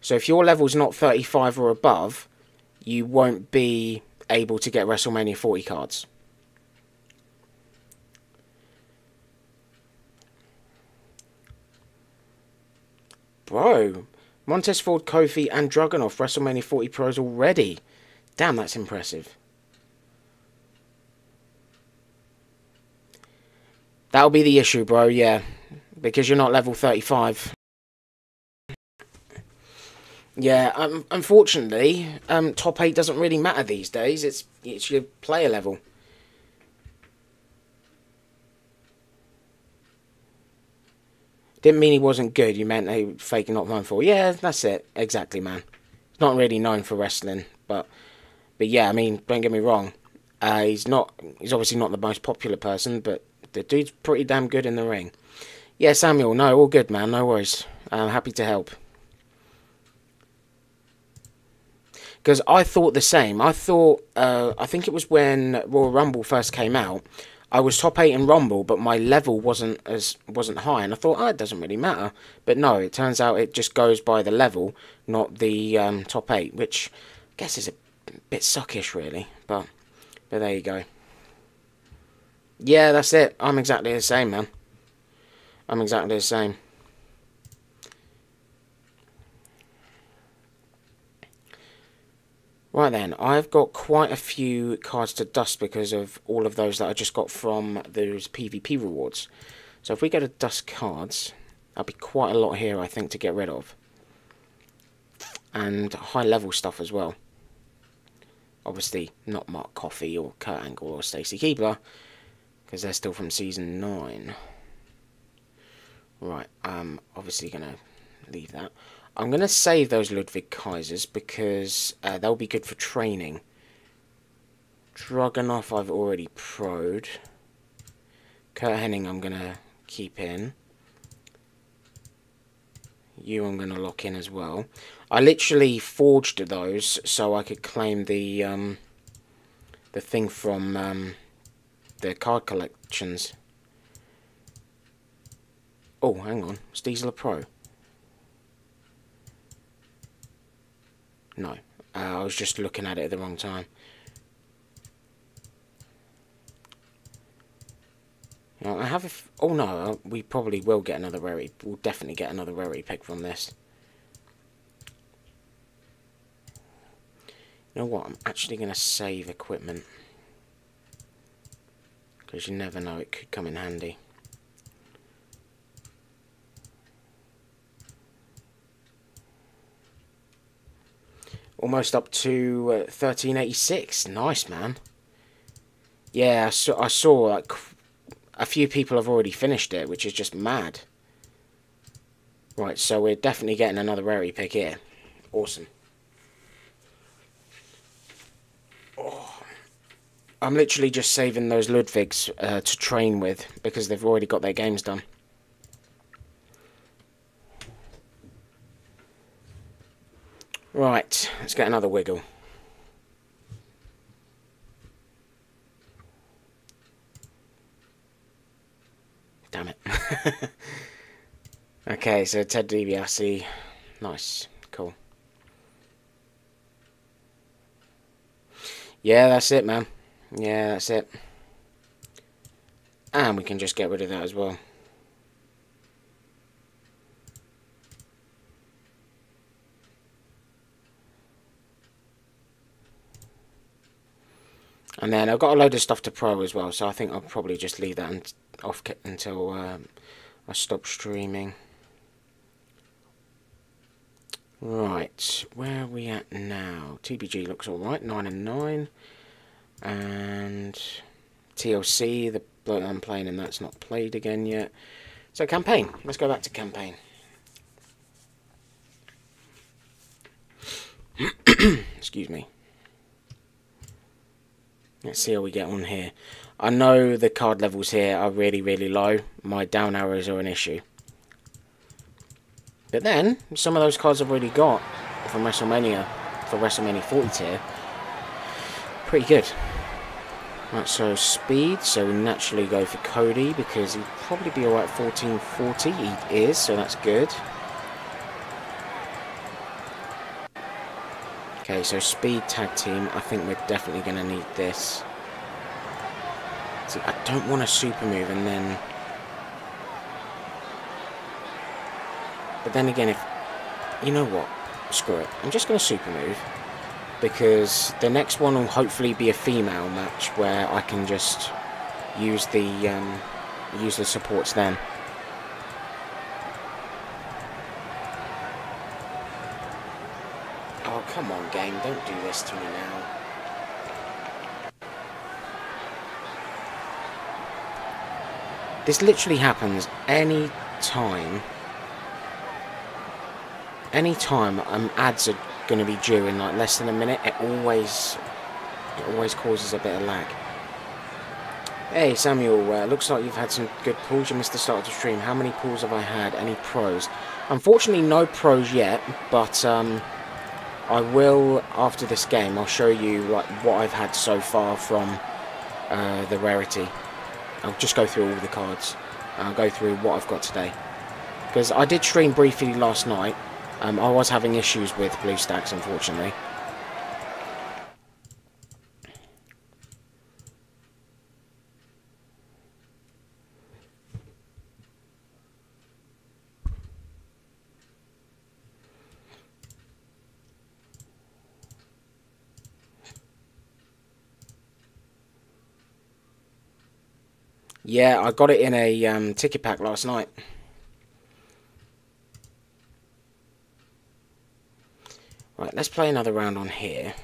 So if your level's not 35 or above, you won't be able to get WrestleMania 40 cards. Bro, Montez Ford, Kofi, and Dragunov WrestleMania 40 pros already. Damn, that's impressive. That'll be the issue, bro, yeah. Because you're not level 35. Yeah, um, unfortunately, um, top 8 doesn't really matter these days. It's, it's your player level. Didn't mean he wasn't good. You meant he faking not known for. Yeah, that's it. Exactly, man. Not really known for wrestling, but but yeah, I mean, don't get me wrong. Uh, he's not. He's obviously not the most popular person, but the dude's pretty damn good in the ring. Yeah, Samuel. No, all good, man. No worries. I'm happy to help. Because I thought the same. I thought. Uh, I think it was when Royal Rumble first came out. I was top eight in Rumble, but my level wasn't as wasn't high, and I thought, oh, it doesn't really matter. But no, it turns out it just goes by the level, not the um, top eight, which I guess is a bit suckish, really. But, but there you go. Yeah, that's it. I'm exactly the same, man. I'm exactly the same. Right then, I've got quite a few cards to dust because of all of those that I just got from those PvP rewards. So if we go to dust cards, that'll be quite a lot here, I think, to get rid of. And high level stuff as well. Obviously, not Mark Coffey or Kurt Angle or Stacy Keibler, because they're still from Season 9. Right, I'm obviously going to leave that. I'm going to save those Ludwig Kaisers because uh, they'll be good for training. Dragunov I've already proed. Curt Hennig I'm going to keep in. You I'm going to lock in as well. I literally forged those so I could claim the um, the thing from um, the card collections. Oh, hang on. It's Diesel Pro. No, uh, I was just looking at it at the wrong time. I have a f oh no, uh, we probably will get another rarity. We'll definitely get another rarity pick from this. You know what? I'm actually going to save equipment. Because you never know, it could come in handy. Almost up to uh, 1386. Nice, man. Yeah, I saw, I saw like a few people have already finished it, which is just mad. Right, so we're definitely getting another rarity pick here. Awesome. Oh. I'm literally just saving those Ludwigs uh, to train with because they've already got their games done. Right, let's get another wiggle. Damn it. [laughs] okay, so Ted DiBiase. Nice. Cool. Yeah, that's it, man. Yeah, that's it. And we can just get rid of that as well. And then I've got a load of stuff to pro as well, so I think I'll probably just leave that off until um, I stop streaming. Right, where are we at now? TBG looks alright, 9 and 9. And TLC, the bloke I'm playing and that's not played again yet. So campaign, let's go back to campaign. [clears throat] Excuse me. Let's see how we get on here. I know the card levels here are really, really low. My down arrows are an issue. But then, some of those cards I've already got from WrestleMania, for WrestleMania 40 tier, pretty good. Right, so speed, so we naturally go for Cody because he'd probably be alright 1440. He is, so that's good. Okay, so speed tag team. I think we're definitely going to need this. See, I don't want a super move and then... But then again, if... You know what? Screw it. I'm just going to super move. Because the next one will hopefully be a female match where I can just use the, um, use the supports then. Come on, game, to me now. This literally happens any time. Any time um, ads are going to be due in like less than a minute, it always, it always causes a bit of lag. Hey Samuel, uh, looks like you've had some good pulls. You missed the start of the stream. How many pulls have I had? Any pros? Unfortunately, no pros yet, but um, I will, after this game, I'll show you like what I've had so far from uh, the rarity. I'll just go through all the cards. I'll go through what I've got today. Because I did stream briefly last night. Um, I was having issues with BlueStacks, unfortunately. Yeah, I got it in a um, ticket pack last night. Right, let's play another round on here.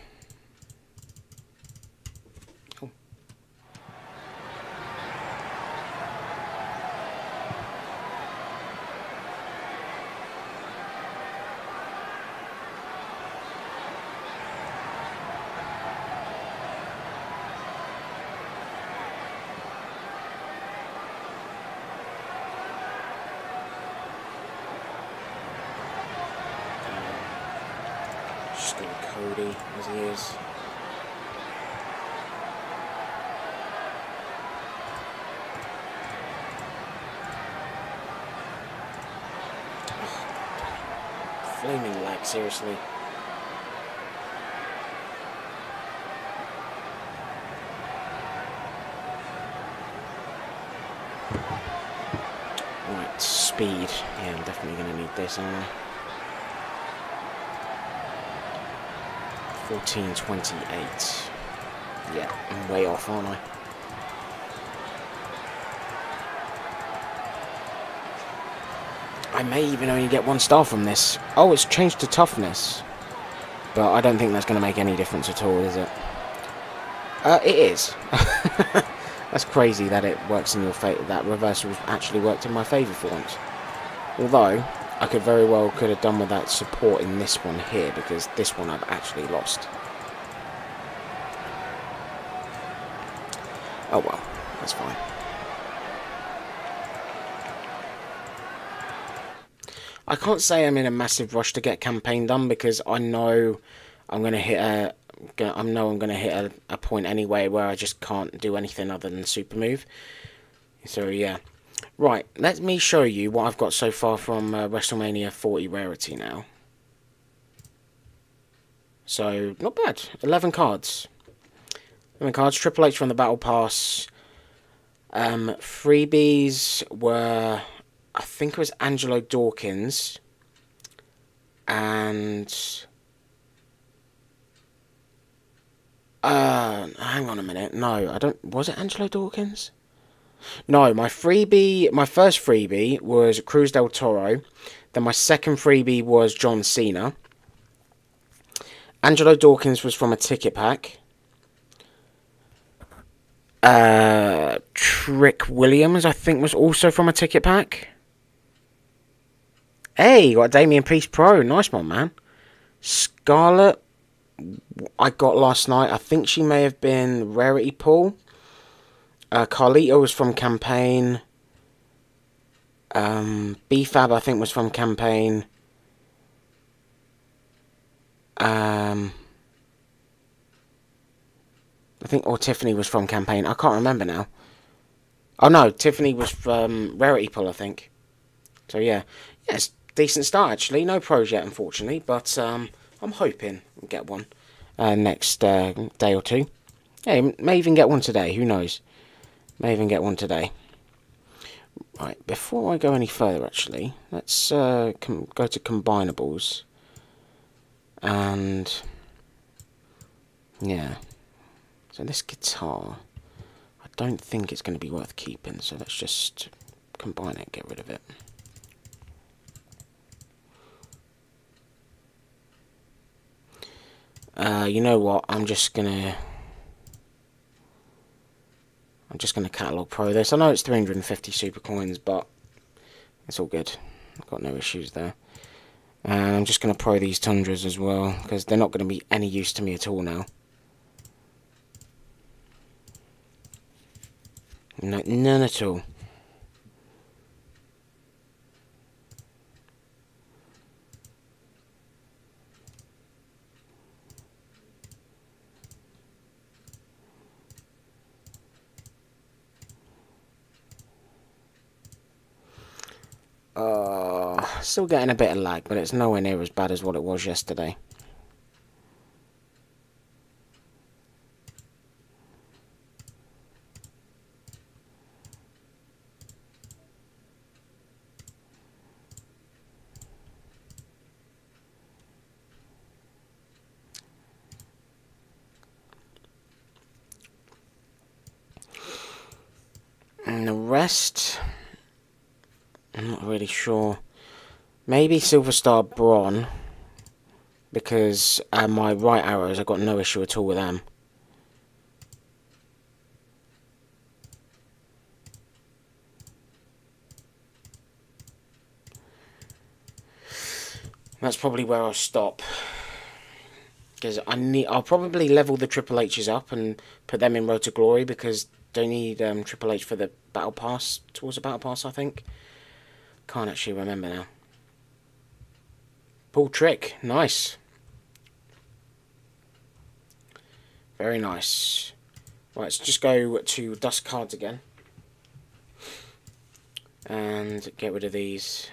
Just go with Cody as he is. Ugh. Flaming lag, seriously. Right, speed. Yeah, I'm definitely going to need this, aren't I? 1428. Yeah, I'm way off, aren't I? I may even only get one star from this. Oh, it's changed to toughness. But I don't think that's going to make any difference at all, is it? Uh, it is. [laughs] that's crazy that it works in your favour. That reversal actually worked in my favour for once. Although, I could very well could have done with that support in this one here because this one I've actually lost. Oh well, that's fine. I can't say I'm in a massive rush to get campaign done because I know I'm gonna hit a I know I'm gonna hit a, a point anyway where I just can't do anything other than super move. So yeah. Right, let me show you what I've got so far from uh, WrestleMania 40 Rarity now. So, not bad. 11 cards. 11 cards. Triple H from the Battle Pass. Um, freebies were, I think it was Angelo Dawkins. And... Uh, hang on a minute. No, I don't... Was it Angelo Dawkins? No, my freebie, my first freebie was Cruz del Toro. Then my second freebie was John Cena. Angelo Dawkins was from a ticket pack. Uh, Trick Williams, I think, was also from a ticket pack. Hey, you got Damian Priest Pro. Nice one, man. Scarlett, I got last night. I think she may have been Rarity Pool. Uh, Carlito was from campaign. Um, BFAB, I think, was from campaign. Um, I think, or Tiffany was from campaign. I can't remember now. Oh no, Tiffany was from Rarity Pull, I think. So yeah, yes, decent start actually. No pros yet, unfortunately, but um, I'm hoping we'll get one uh, next uh, day or two. Hey, may even get one today. Who knows? May even get one today. Right, before I go any further, actually, let's uh, go to combinables. And, yeah. So this guitar, I don't think it's going to be worth keeping, so let's just combine it get rid of it. Uh, you know what, I'm just to I'm just to catalog pro this. I know it's 350 super coins, but it's all good. I've got no issues there. And I'm just going to pro these Tundras as well, because they're not going to be any use to me at all now. No, none at all. Uh, still getting a bit of lag, but it's nowhere near as bad as what it was yesterday. And the rest... I'm not really sure. Maybe Silver Star Bron, because uh, my right arrows, I've got no issue at all with them. That's probably where I'll stop. Because I need, I'll probably level the Triple H's up and put them in Road to Glory because they need um, Triple H for the Battle Pass, towards the Battle Pass, I think. Can't actually remember now. Pull trick, nice. Very nice. Right, let's just go to dust cards again. And get rid of these.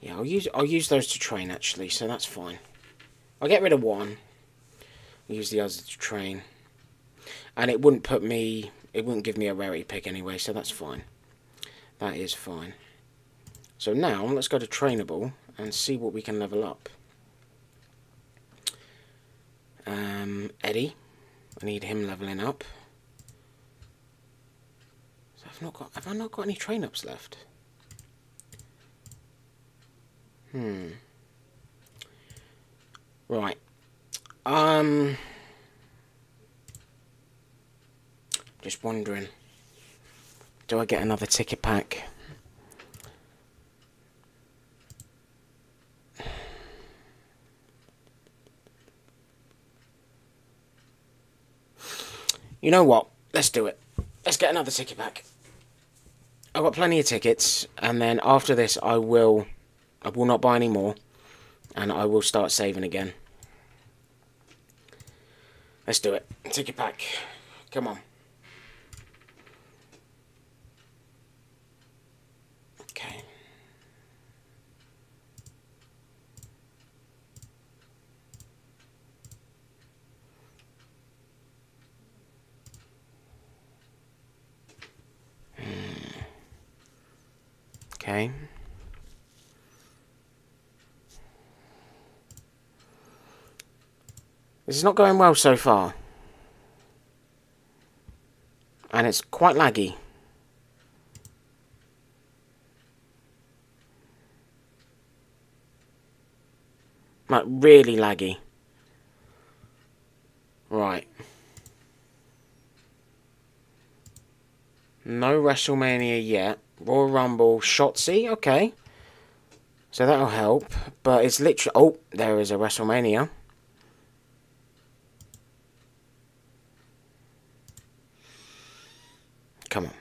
Yeah, I'll use I'll use those to train actually, so that's fine. I'll get rid of one. Use the others to train. And it wouldn't put me it wouldn't give me a rarity pick anyway, so that's fine. That is fine. So now let's go to trainable and see what we can level up. Um, Eddie, I need him leveling up. So I've not got have I not got any train ups left? Hmm. Right. Um. Just wondering. Do I get another ticket pack? You know what? Let's do it. Let's get another ticket pack. I've got plenty of tickets, and then after this, I will I will not buy any more. And I will start saving again. Let's do it. Take it back. Come on. Okay. Hmm. Okay. This is not going well so far. And it's quite laggy. Like, really laggy. Right. No WrestleMania yet. Royal Rumble, Shotzi, okay. So that'll help. But it's literally... Oh, there is a WrestleMania. Come on.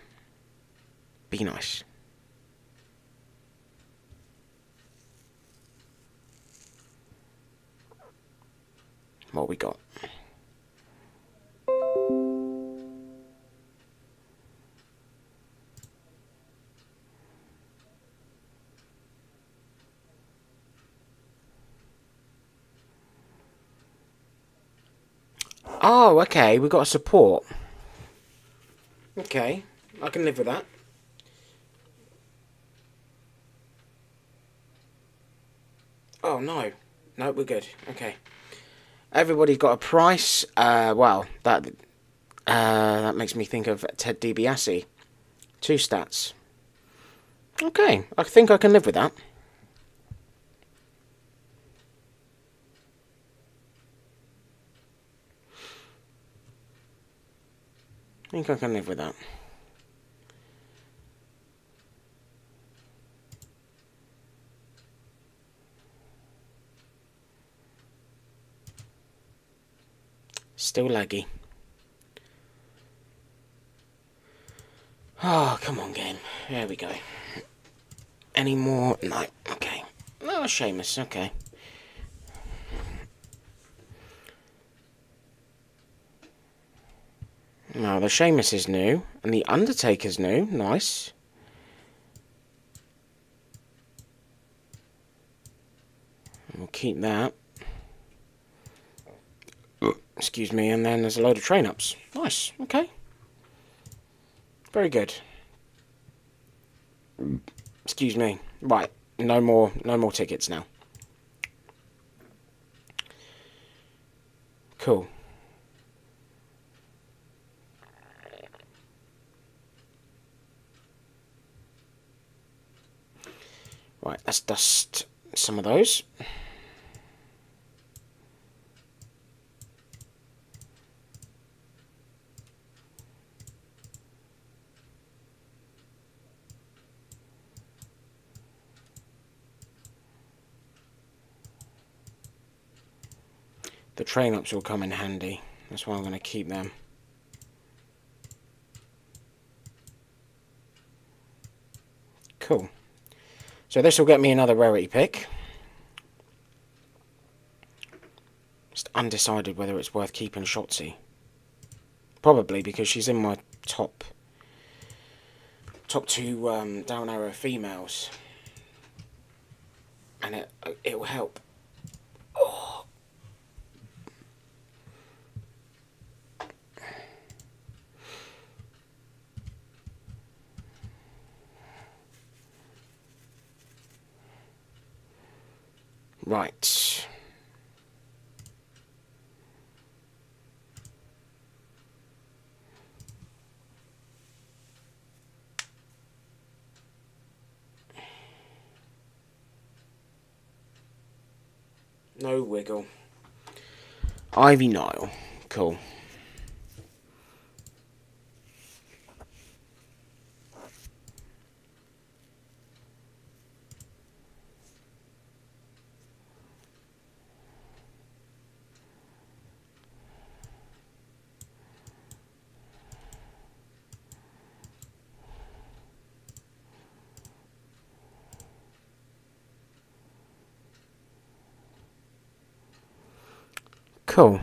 Be nice. What we got? Oh, okay, we got a support. Okay, I can live with that. Oh no, no, we're good. Okay, everybody's got a price. Uh, well, that uh, that makes me think of Ted DiBiase. Two stats. Okay, I think I can live with that. Think I can live with that. Still laggy. Oh, come on, game. There we go. Any more? No. Okay. No, Oh, Sheamus. Okay. Now, the Sheamus is new, and the Undertaker's new. Nice. We'll keep that. Excuse me, and then there's a load of train ups. Nice, okay. Very good. Excuse me. Right, no more, no more tickets now. Cool. Right, let's dust some of those. The train ups will come in handy. That's why I'm going to keep them. Cool. So this will get me another rarity pick. Just undecided whether it's worth keeping Shotzi. Probably because she's in my top top two um, down arrow females. And it it will help. Oh. Right. No wiggle. Ivy Nile. Cool. Cool.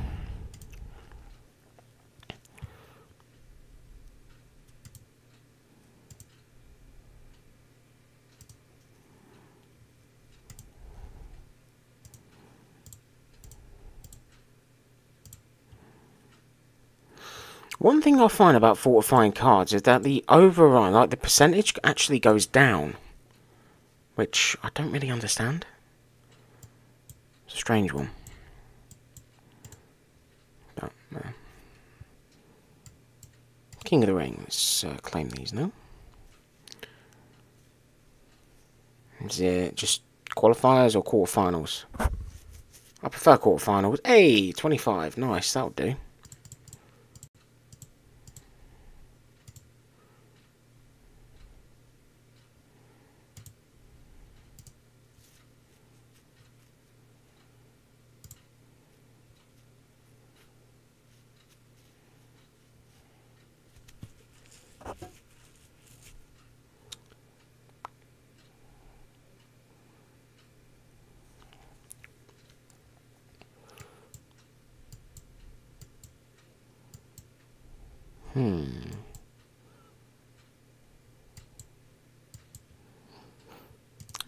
One thing I find about fortifying cards is that the overrun, like the percentage, actually goes down. Which I don't really understand. It's a strange one. Uh, King of the Ring, let's uh, claim these now. Is it just qualifiers or quarterfinals? I prefer quarterfinals. Hey, 25, nice, that'll do.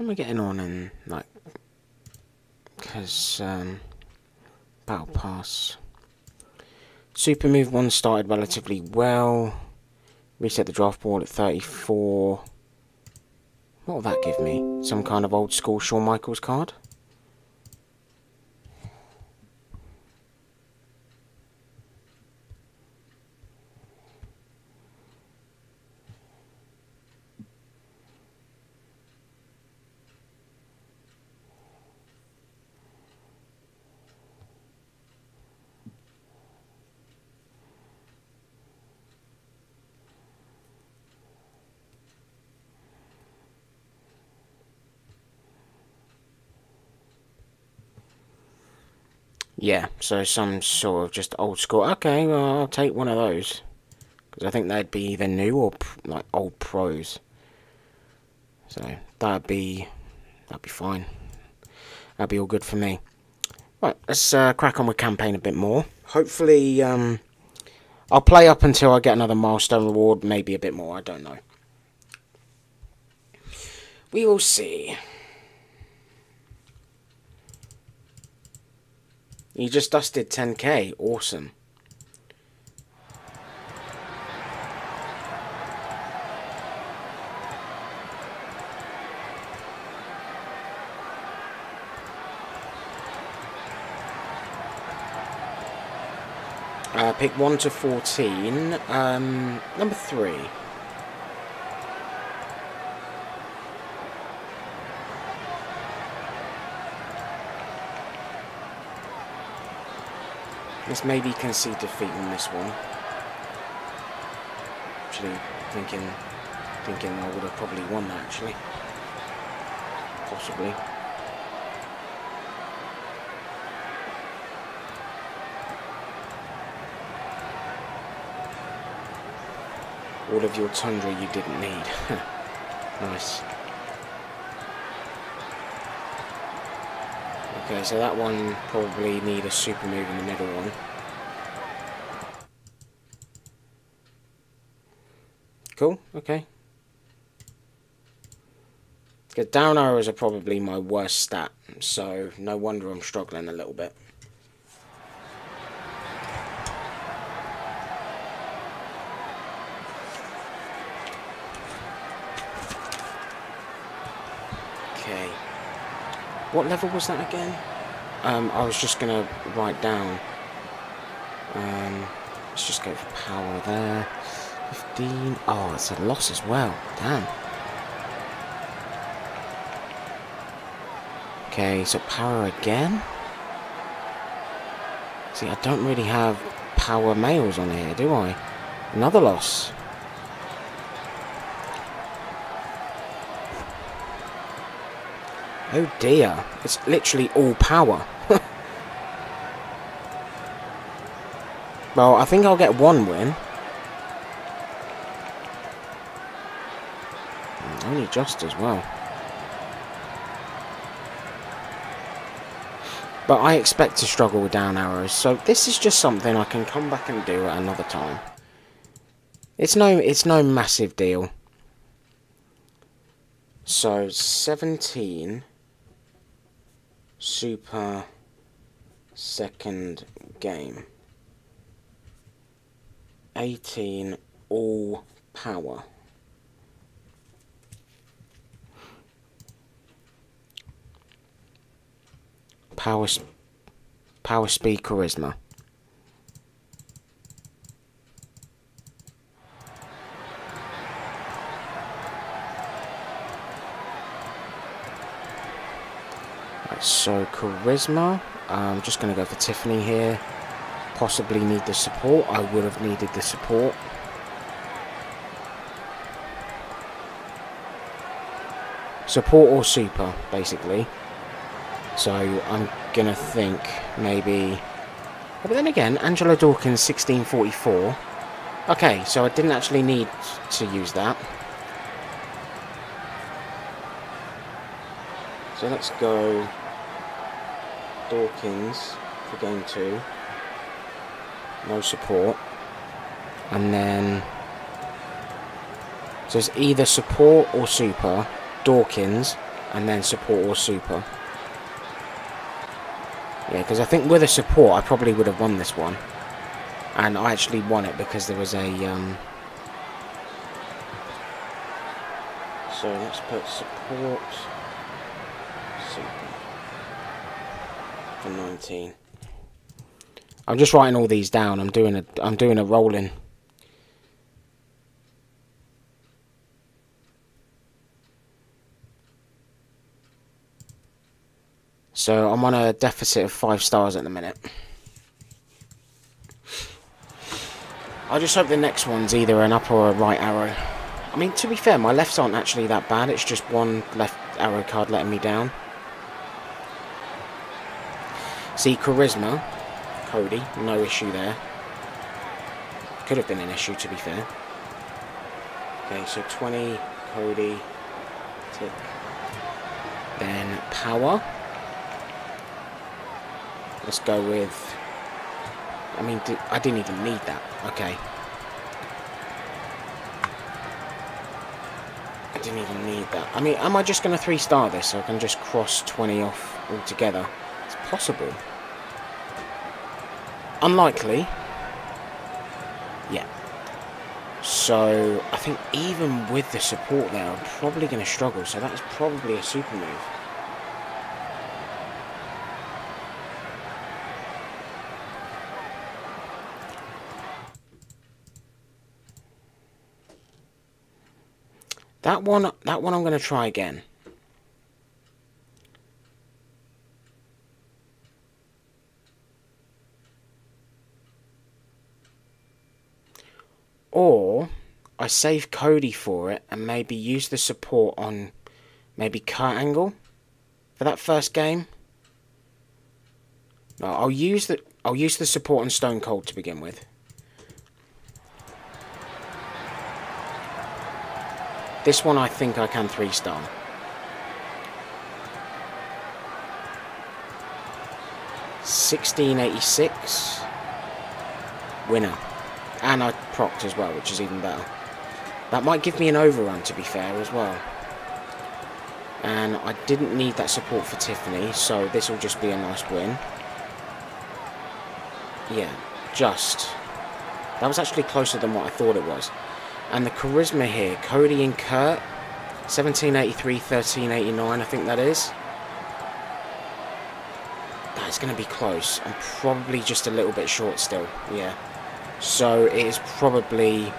Am I getting on in, like, because, um, Battle Pass. Super Move 1 started relatively well. Reset the draft board at 34. What will that give me? Some kind of old school Shawn Michaels card? Yeah, so some sort of just old school. Okay, well, I'll take one of those. Because I think they'd be either new or like old pros. So that'd be that'd be fine. That'd be all good for me. Right, let's uh, crack on with campaign a bit more. Hopefully, um, I'll play up until I get another milestone reward, maybe a bit more. I don't know. We will see. He just dusted 10k. Awesome. Uh, pick 1 to 14. Um, number 3. Let's maybe concede defeat on this one. Actually, thinking, thinking I would have probably won that actually. Possibly. All of your tundra you didn't need. [laughs] nice. Okay, so that one probably need a super move in the middle one. Cool, okay. Because down arrows are probably my worst stat, so no wonder I'm struggling a little bit. Okay. What level was that again? Um, I was just going to write down. Um, let's just go for power there. 15. Oh, it's a loss as well. Damn. Okay, so power again? See, I don't really have power males on here, do I? Another loss. Oh dear, it's literally all power. [laughs] well, I think I'll get one win. Hmm, only just as well. But I expect to struggle with down arrows, so this is just something I can come back and do at another time. It's no, it's no massive deal. So, 17 super second game. 18 all power. Power, power speed charisma. Right, so charisma. I'm just going to go for Tiffany here. Possibly need the support. I would have needed the support. Support or super, basically. So I'm going to think maybe... But then again, Angelo Dawkins 1644. Okay, so I didn't actually need to use that. So let's go Dawkins for game two. No support. And then... So it's either support or super, Dawkins, and then support or super. Yeah, because I think with a support, I probably would have won this one. And I actually won it because there was a... Um... So let's put support... 19. I'm just writing all these down. I'm doing a I'm doing a rolling. So I'm on a deficit of five stars at the minute. I just hope the next one's either an up or a right arrow. I mean, to be fair, my lefts aren't actually that bad. It's just one left arrow card letting me down. See, Charisma, Cody, no issue there. Could have been an issue, to be fair. Okay, so 20, Cody, tick. Then Power. Let's go with... I mean, I didn't even need that. Okay. I didn't even need that. I mean, am I just going to three-star this so I can just cross 20 off altogether? possible. Unlikely. Yeah. So, I think even with the support there, I'm probably going to struggle. So that's probably a super move. That one, that one I'm going to try again. Or I save Cody for it and maybe use the support on maybe Kurt Angle for that first game. No, I'll use the I'll use the support on Stone Cold to begin with. This one I think I can three star. Sixteen eighty six winner. And I procced as well, which is even better. That might give me an overrun, to be fair, as well. And I didn't need that support for Tiffany, so this will just be a nice win. Yeah, just. That was actually closer than what I thought it was. And the charisma here, Cody and Kurt, 1783, 1389, I think that is. That's going to be close. I'm probably just a little bit short still, yeah. So it is probably...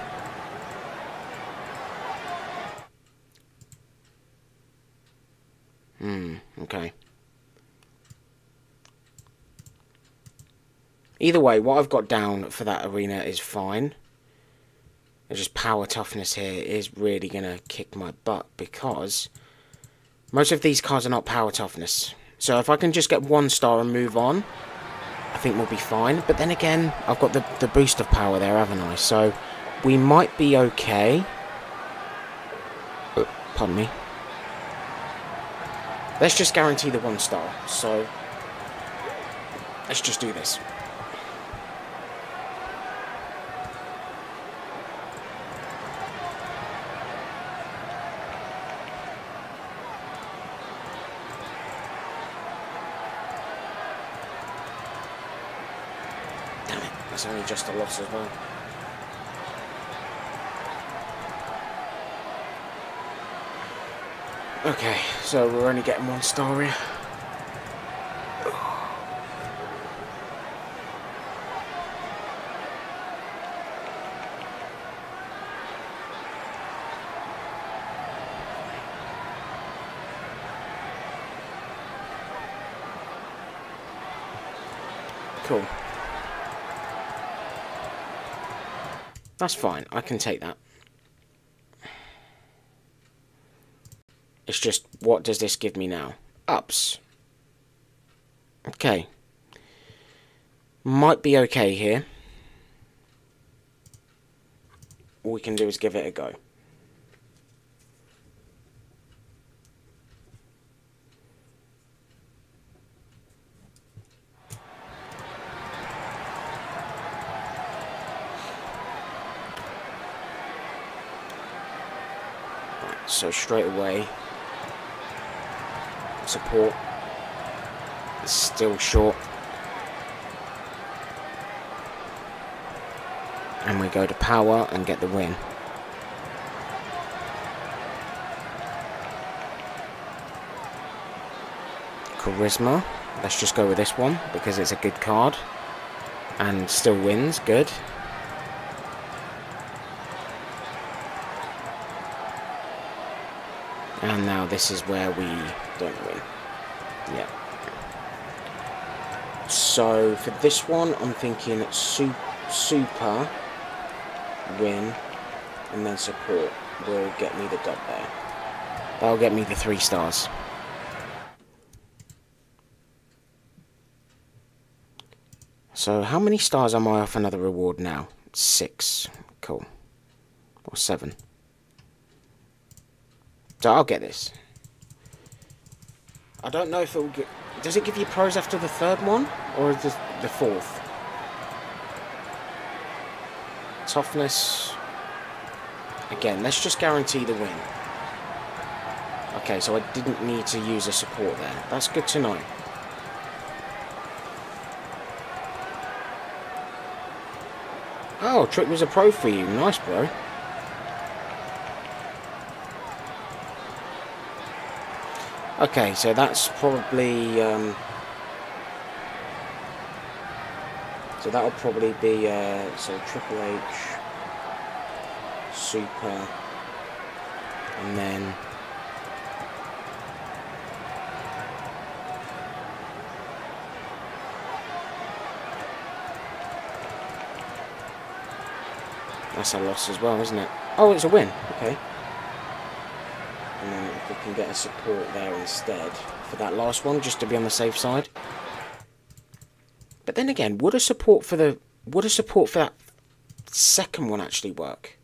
Hmm, okay. Either way, what I've got down for that arena is fine. It's just power toughness here is really going to kick my butt because most of these cards are not power toughness. So if I can just get one star and move on, I think we'll be fine. But then again, I've got the, the boost of power there, haven't I? So we might be okay. Oh, pardon me. Let's just guarantee the one star. So let's just do this. That's only just a loss as well. Okay, so we're only getting one here. Cool. That's fine. I can take that. It's just, what does this give me now? Ups. Okay. Might be okay here. All we can do is give it a go. So straight away support is still short. And we go to power and get the win. Charisma let's just go with this one because it's a good card. And still wins good And now this is where we don't win. Yeah. So for this one, I'm thinking su super win and then support will get me the dub there. That'll get me the three stars. So how many stars am I off another reward now? Six. Cool. Or seven. So I'll get this. I don't know if it will get... Does it give you pros after the third one? Or this the fourth? Toughness. Again, let's just guarantee the win. Okay, so I didn't need to use a support there. That's good to know. Oh, Trick was a pro for you. Nice, bro. Okay, so that's probably... Um, so that'll probably be, uh, so Triple H, Super, And then... That's a loss as well, isn't it? Oh, it's a win. Okay. And then if we can get a support there instead for that last one, just to be on the safe side. But then again, would a support for the would a support for that second one actually work?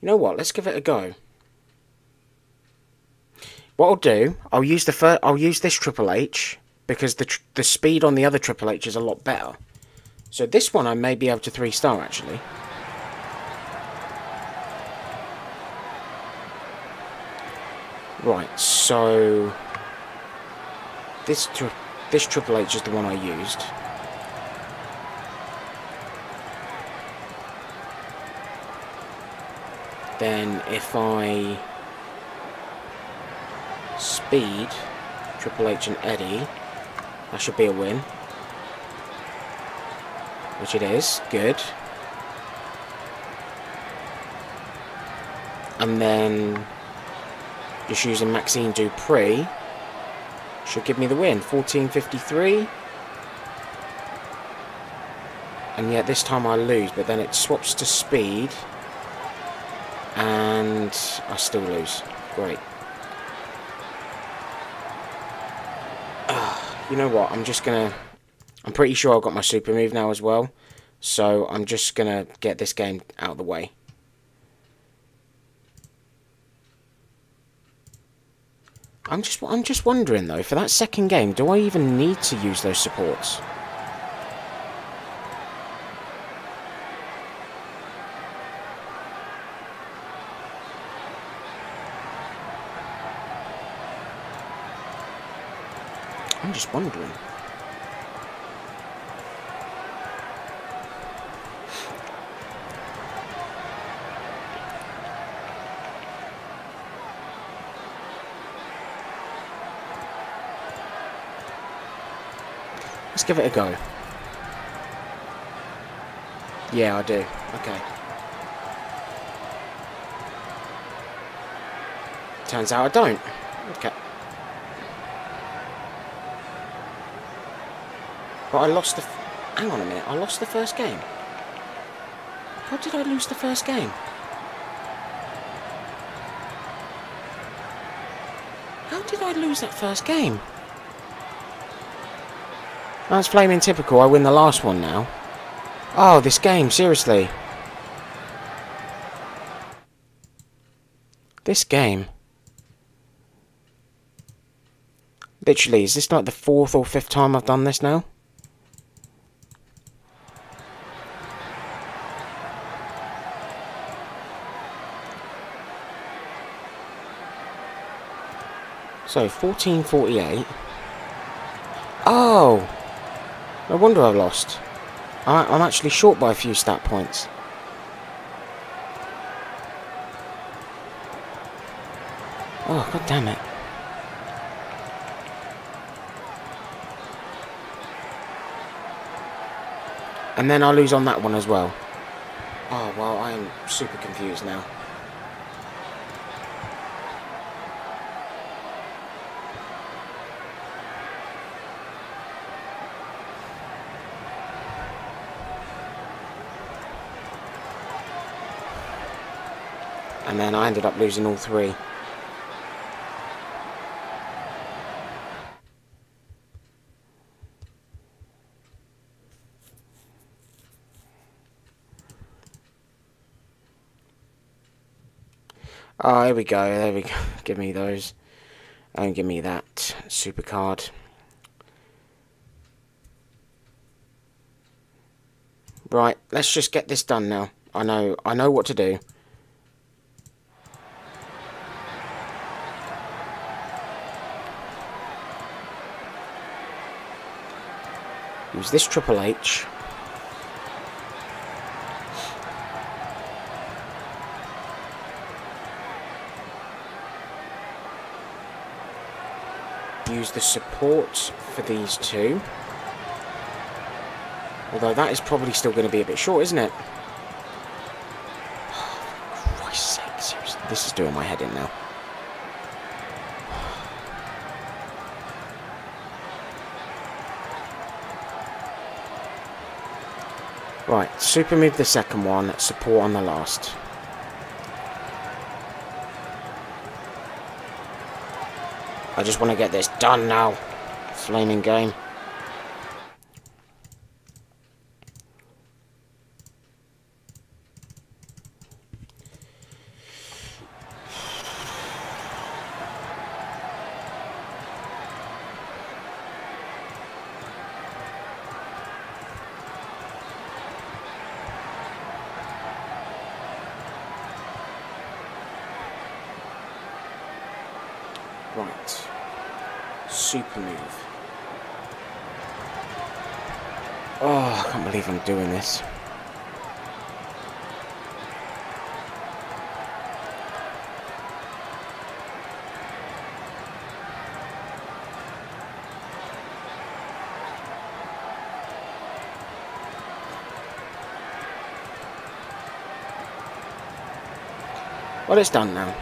You know what? Let's give it a go. What I'll do, I'll use the first, I'll use this Triple H because the the speed on the other Triple H is a lot better. So this one I may be able to three star actually. Right, so this tri this Triple H is the one I used. Then if I speed Triple H and Eddie, that should be a win. Which it is, good. And then just using Maxxine Dupri should give me the win. 14.53. And yet this time I lose, but then it swaps to speed. And I still lose. Great. Uh, you know what? I'm just going to... I'm pretty sure I've got my super move now as well. So I'm just going to get this game out of the way. I'm just I'm just wondering though, for that second game, do I even need to use those supports? I'm just wondering. Let's give it a go. Yeah, I do. Okay. Turns out I don't. Okay. But I lost the... Hang on a minute. I lost the first game. How did I lose the first game? How did I lose that first game? That's flaming typical. I win the last one now. Oh, this game, seriously. This game. Literally, is this like the fourth or fifth time I've done this now? So, 1448. Oh! No wonder I've lost. I, I'm actually short by a few stat points. Oh, god damn it. And then I lose on that one as well. Oh, well, I am super confused now. And I ended up losing all three. Oh, here we go, there we go. [laughs] Give me those. And give me that super card. Right, let's just get this done now. I know I know what to do. Use this Triple H. Use the support for these two. Although that is probably still going to be a bit short, isn't it? [sighs] For Christ's sake, This is doing my head in now. Right, super move the second one, support on the last. I just want to get this done now. Flaming game. Right. Super move. Oh, I can't believe I'm doing this. Well, it's done now.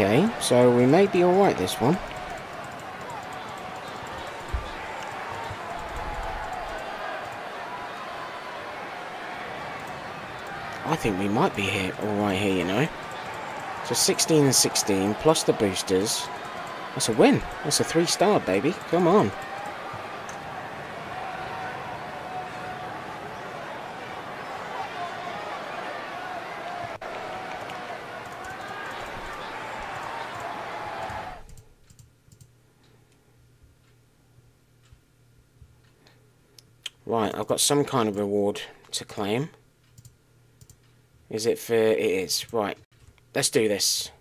Okay, so we may be alright this one. I think we might be here alright here, you know. So 16 and 16 plus the boosters. That's a win. That's a three star, baby. Come on. Right, I've got some kind of reward to claim. Is it for... It is. Right. Let's do this.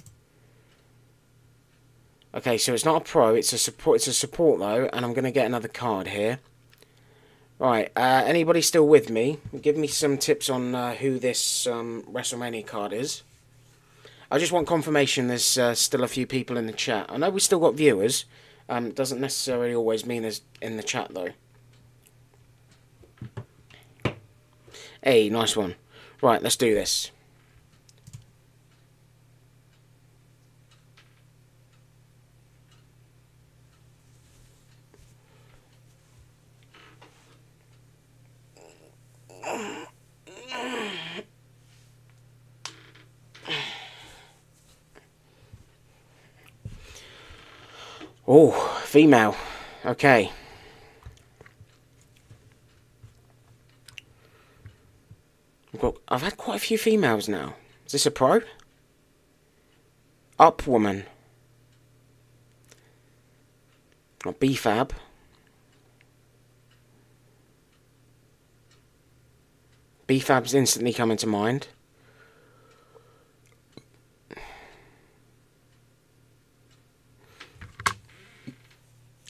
Okay, so it's not a pro, it's a support it's a support though, and I'm gonna get another card here. Right, uh, anybody still with me? Give me some tips on uh, who this um, WrestleMania card is. I just want confirmation there's uh, still a few people in the chat. I know we still got viewers. Um, doesn't necessarily always mean there's in the chat though. Hey, nice one. Right, let's do this. Oh, female. Okay. I've, had quite a few females now. Is this a pro? Up woman. Not B-Fab. B-Fab's instantly coming to mind.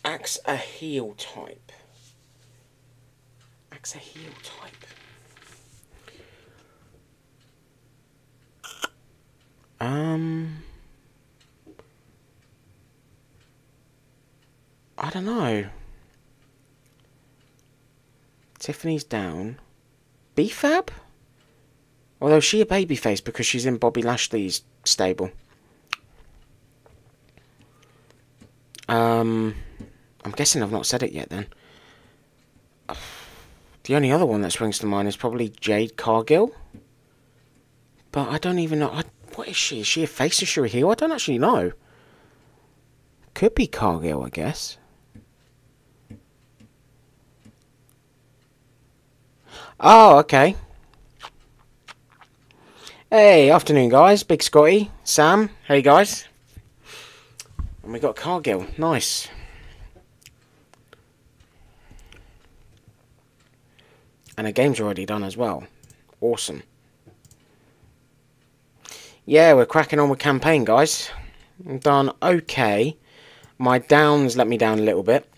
Axe a heel type. Axe a heel type. Um, I don't know. Tiffany's down. B-Fab? Although she a babyface because she's in Bobby Lashley's stable. Um, I'm guessing I've not said it yet then. The only other one that springs to mind is probably Jade Cargill. But I don't even know. I, what is she? Is she a face? Is she a heel? I don't actually know. Could be Cargill, I guess. Oh, okay. Hey, afternoon, guys. Big Scotty, Sam. Hey, guys. And we got Cargill. Nice. And the game's already done as well. Awesome. Yeah, we're cracking on with campaign, guys. I've done okay. My downs let me down a little bit.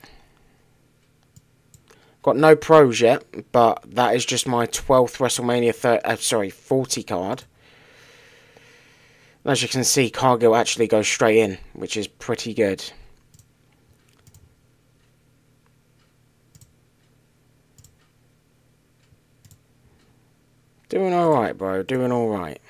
Got no pros yet, but that is just my 12th WrestleMania 30, uh, sorry, 40 card. As you can see, Cargill actually goes straight in, which is pretty good. Doing alright, bro. Doing alright.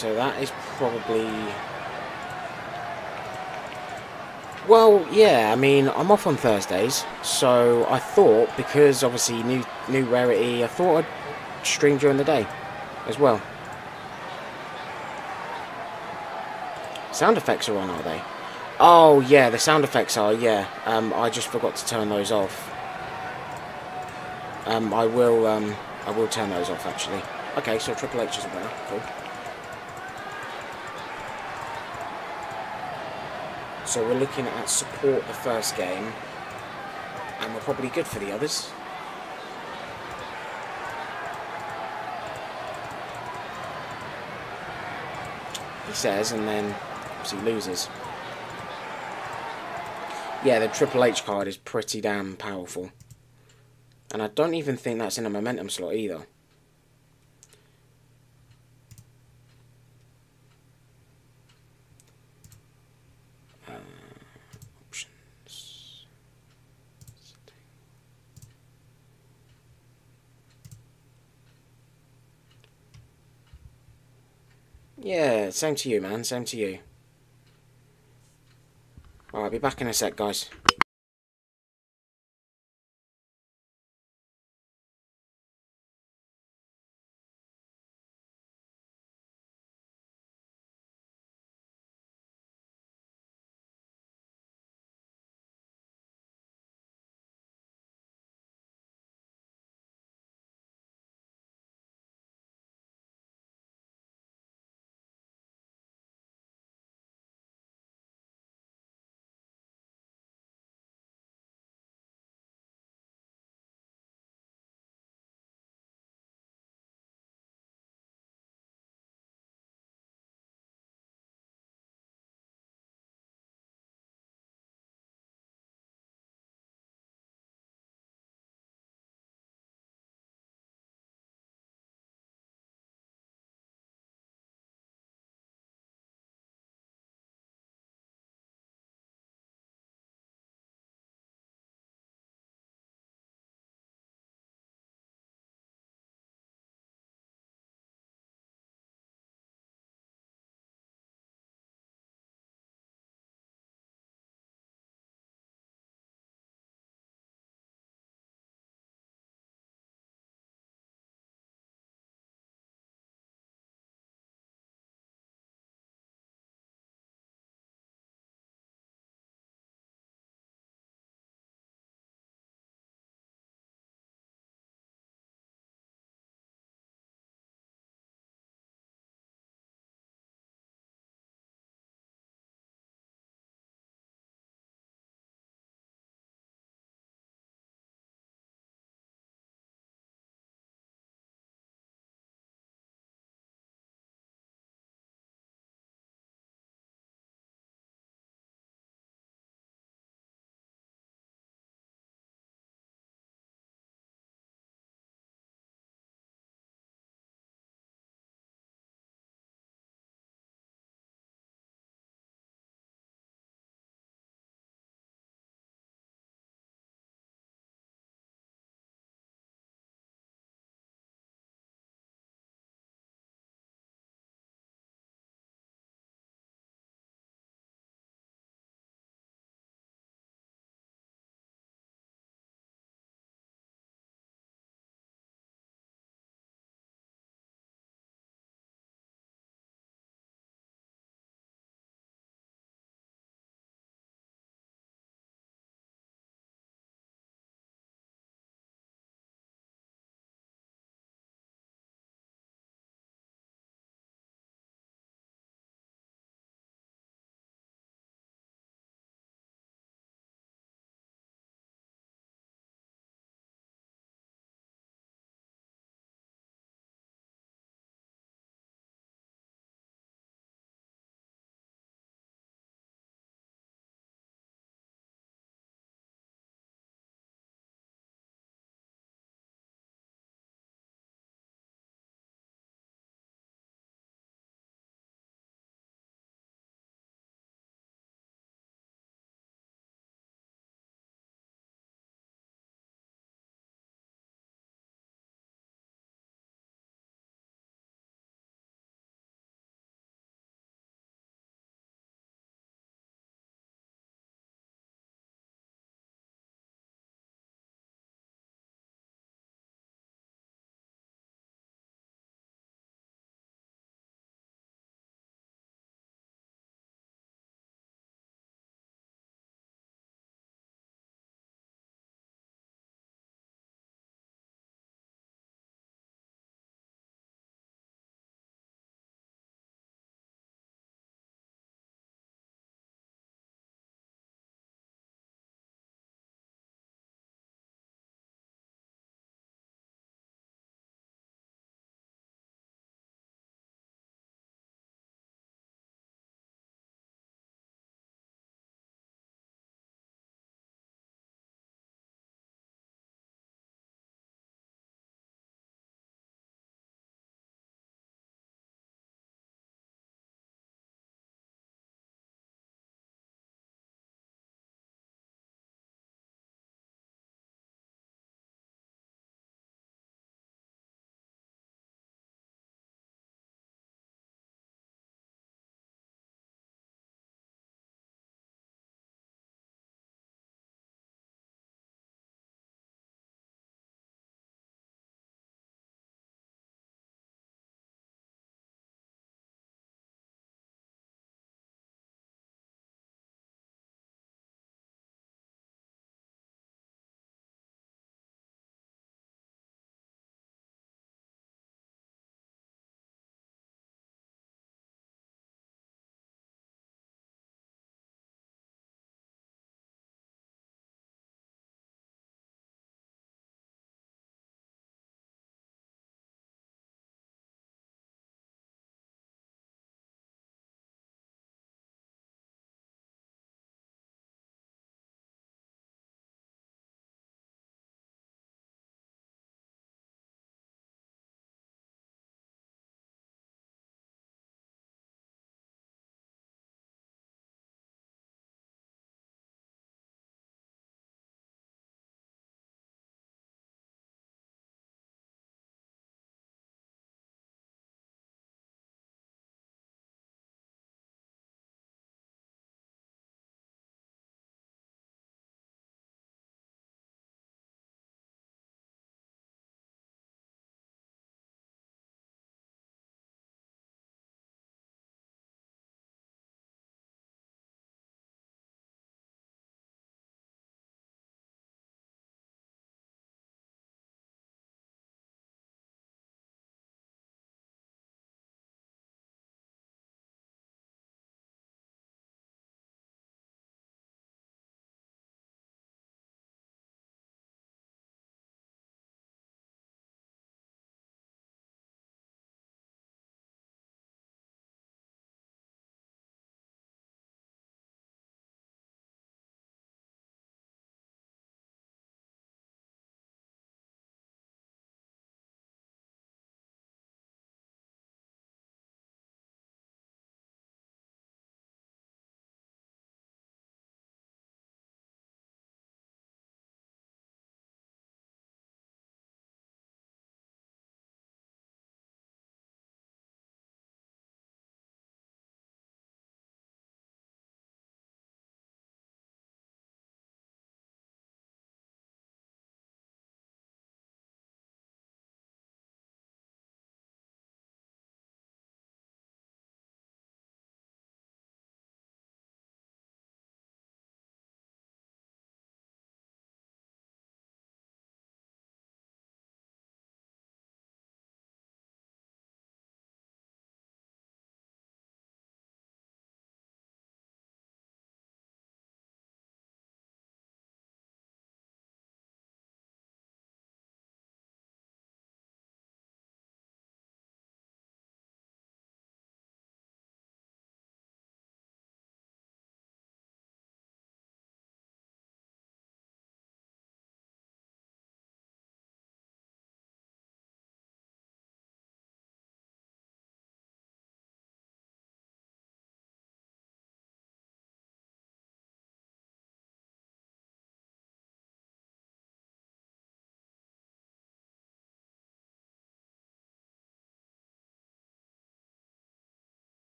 So that is probably... Well, yeah, I mean, I'm off on Thursdays, so I thought, because obviously new new rarity, I thought I'd stream during the day as well. Sound effects are on, are they? Oh, yeah, the sound effects are, yeah. Um, I just forgot to turn those off. Um, I will, um, I will turn those off, actually. Okay, so Triple H is a winner. Cool. So we're looking at support the first game, and we're probably good for the others. He says, and then obviously loses. Yeah, the Triple H card is pretty damn powerful. And I don't even think that's in a momentum slot either. Uh, options. Yeah, same to you, man. Same to you. Alright, be back in a sec, guys.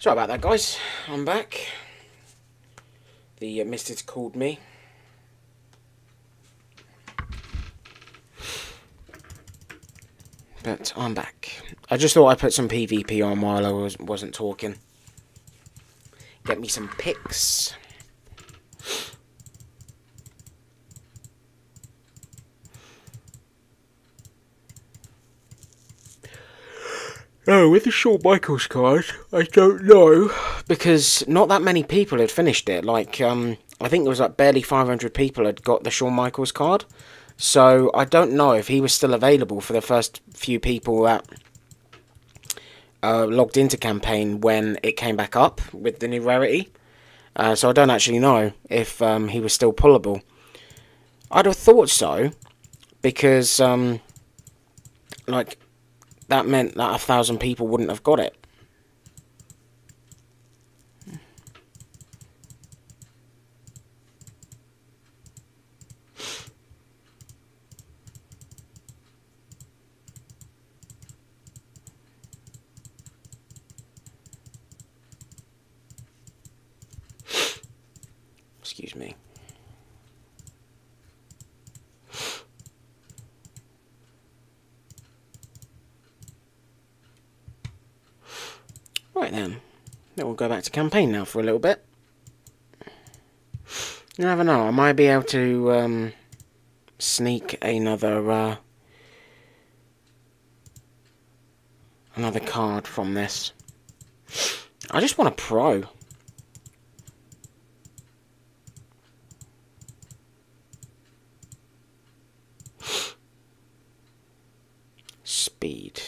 Sorry about that, guys. I'm back. The uh, Misters called me. But I'm back. I just thought I'd put some PvP on while I was, wasn't talking. Get me some picks. Oh, with the Shawn Michaels card, I don't know. Because not that many people had finished it. Like, um, I think it was like barely 500 people had got the Shawn Michaels card. So I don't know if he was still available for the first few people that uh, logged into campaign when it came back up with the new rarity. Uh, so I don't actually know if um, he was still pullable. I'd have thought so, because um, like that meant that a thousand people wouldn't have got it. Excuse me. Right then. Then we'll go back to campaign now for a little bit. Never know, I might be able to um, sneak another uh, another card from this. I just want a pro. Speed.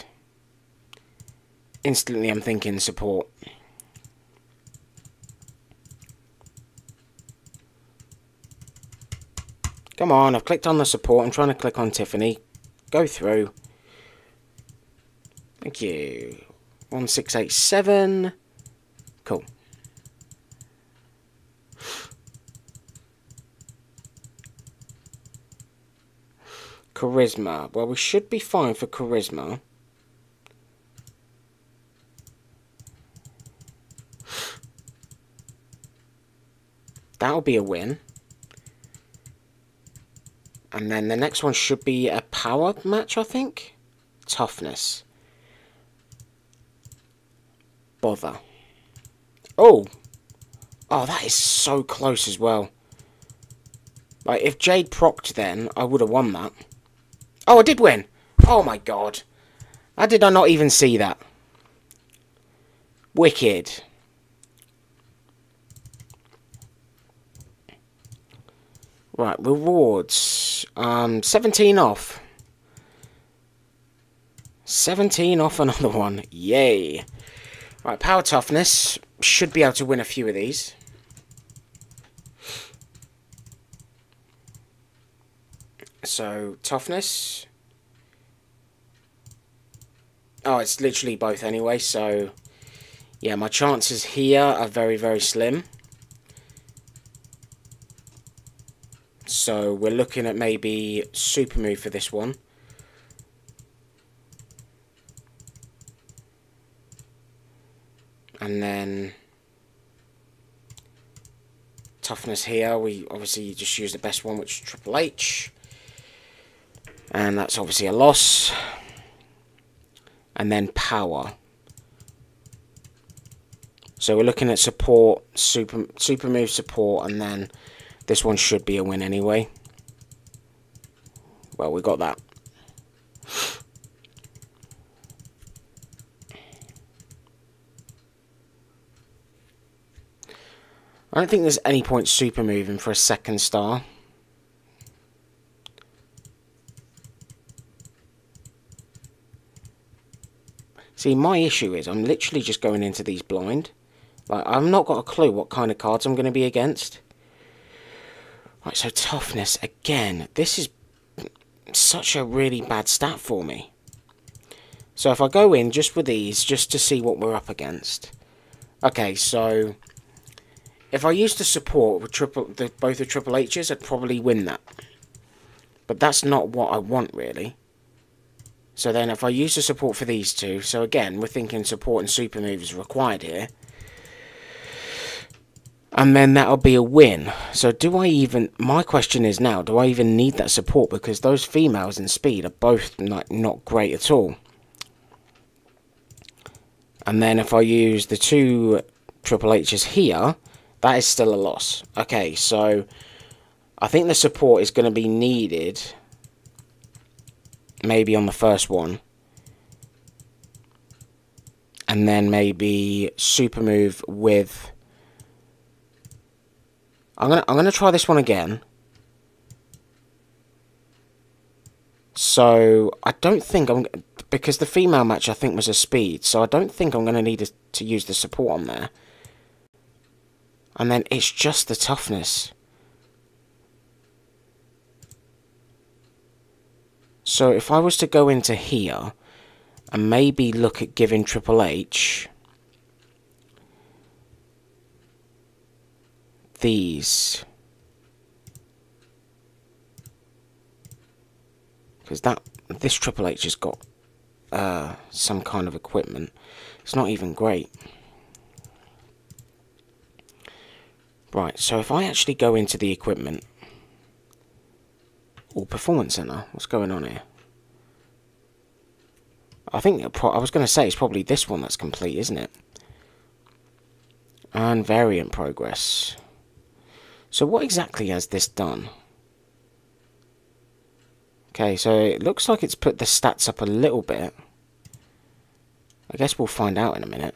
Instantly I'm thinking support. Come on, I've clicked on the support. I'm trying to click on Tiffany. Go through. Thank you. 1687. Cool. Charisma. Well, we should be fine for charisma. That'll be a win. And then the next one should be a power match, I think. Toughness. Bother. Oh! Oh, that is so close as well. Like, if Jade procced then, I would have won that. Oh, I did win! Oh my god. How did I not even see that? Wicked. Right, rewards. Um, 17 off. 17 off another [laughs] one. Yay. Right, power toughness. Should be able to win a few of these. So, toughness. Oh, it's literally both anyway, so... Yeah, my chances here are very, very slim. So we're looking at maybe super move for this one. And then toughness here, we obviously just use the best one, which is Triple H. And that's obviously a loss. And then power. So we're looking at support, super super move support, and then this one should be a win anyway. Well, we got that. I don't think there's any point super moving for a second star. See, my issue is I'm literally just going into these blind. Like, I've not got a clue what kind of cards I'm going to be against. Right, so toughness, again, this is such a really bad stat for me. So if I go in just with these, just to see what we're up against. Okay, so if I used the support with triple, the, both the Triple H's, I'd probably win that. But that's not what I want, really. So then if I use the support for these two, so again, we're thinking support and super moves required here. And then that'll be a win. So do I even... My question is now, do I even need that support? Because those females in speed are both like, not great at all. And then if I use the two Triple H's here, that is still a loss. Okay, so I think the support is going to be needed maybe on the first one. And then maybe super move with I'm gonna I'm gonna try this one again. So I don't think I'm because the female match I think was a speed, so I don't think I'm gonna need to use the support on there. And then it's just the toughness. So if I was to go into here and maybe look at giving Triple H these because that this Triple H has got uh, some kind of equipment. It's not even great. Right, so if I actually go into the equipment, or Performance Center, what's going on here? I think I was going to say it's probably this one that's complete, isn't it? And variant progress. So what exactly has this done? Okay, so it looks like it's put the stats up a little bit. I guess we'll find out in a minute.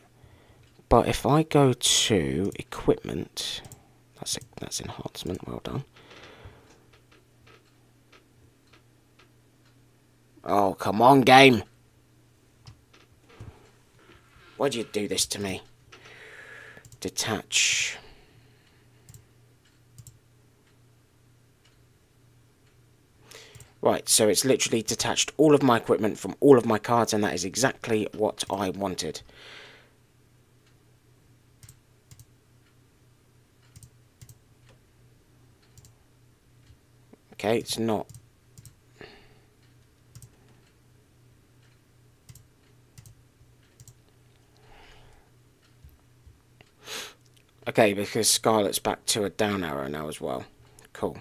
But if I go to equipment, that's a, that's enhancement, well done. Oh, come on, game. Why'd you do this to me? Detach. Right, so it's literally detached all of my equipment from all of my cards, and that is exactly what I wanted. Okay, it's not... Okay, because Scarlett's back to a down arrow now as well. Cool.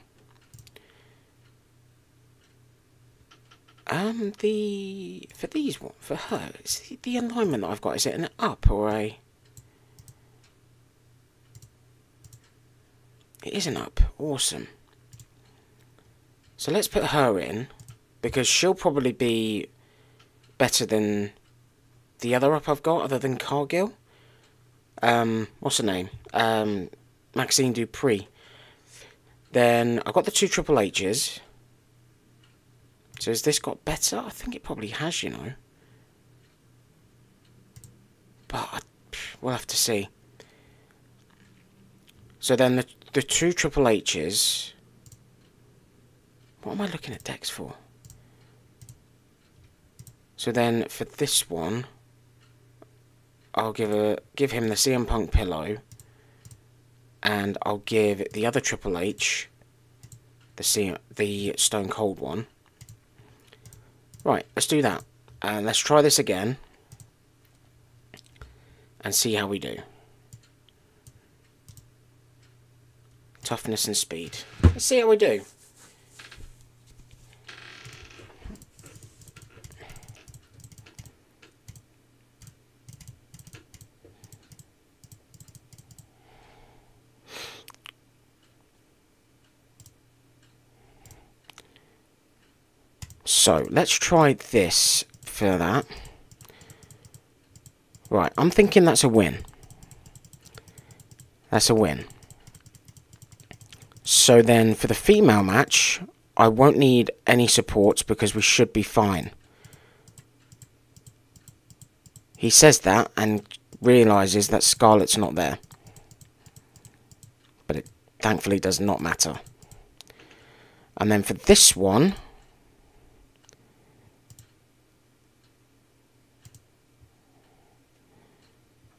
Um, the for these one for her, the, the alignment that I've got is it an up or a? It is an up. Awesome. So let's put her in because she'll probably be better than the other up I've got, other than Cargill. Um, what's her name? Um, Maxxine Dupri. Then I've got the two Triple H's. So has this got better? I think it probably has, you know. But we'll have to see. So then the, the two Triple H's... What am I looking at decks for? So then for this one, I'll give a give him the CM Punk pillow, and I'll give the other Triple H the C the Stone Cold one. Right, let's do that. And let's try this again. And see how we do. Toughness and speed. Let's see how we do. So, let's try this for that. Right, I'm thinking that's a win. That's a win. So then, for the female match, I won't need any supports because we should be fine. He says that and realises that Scarlett's not there. But it thankfully does not matter. And then for this one,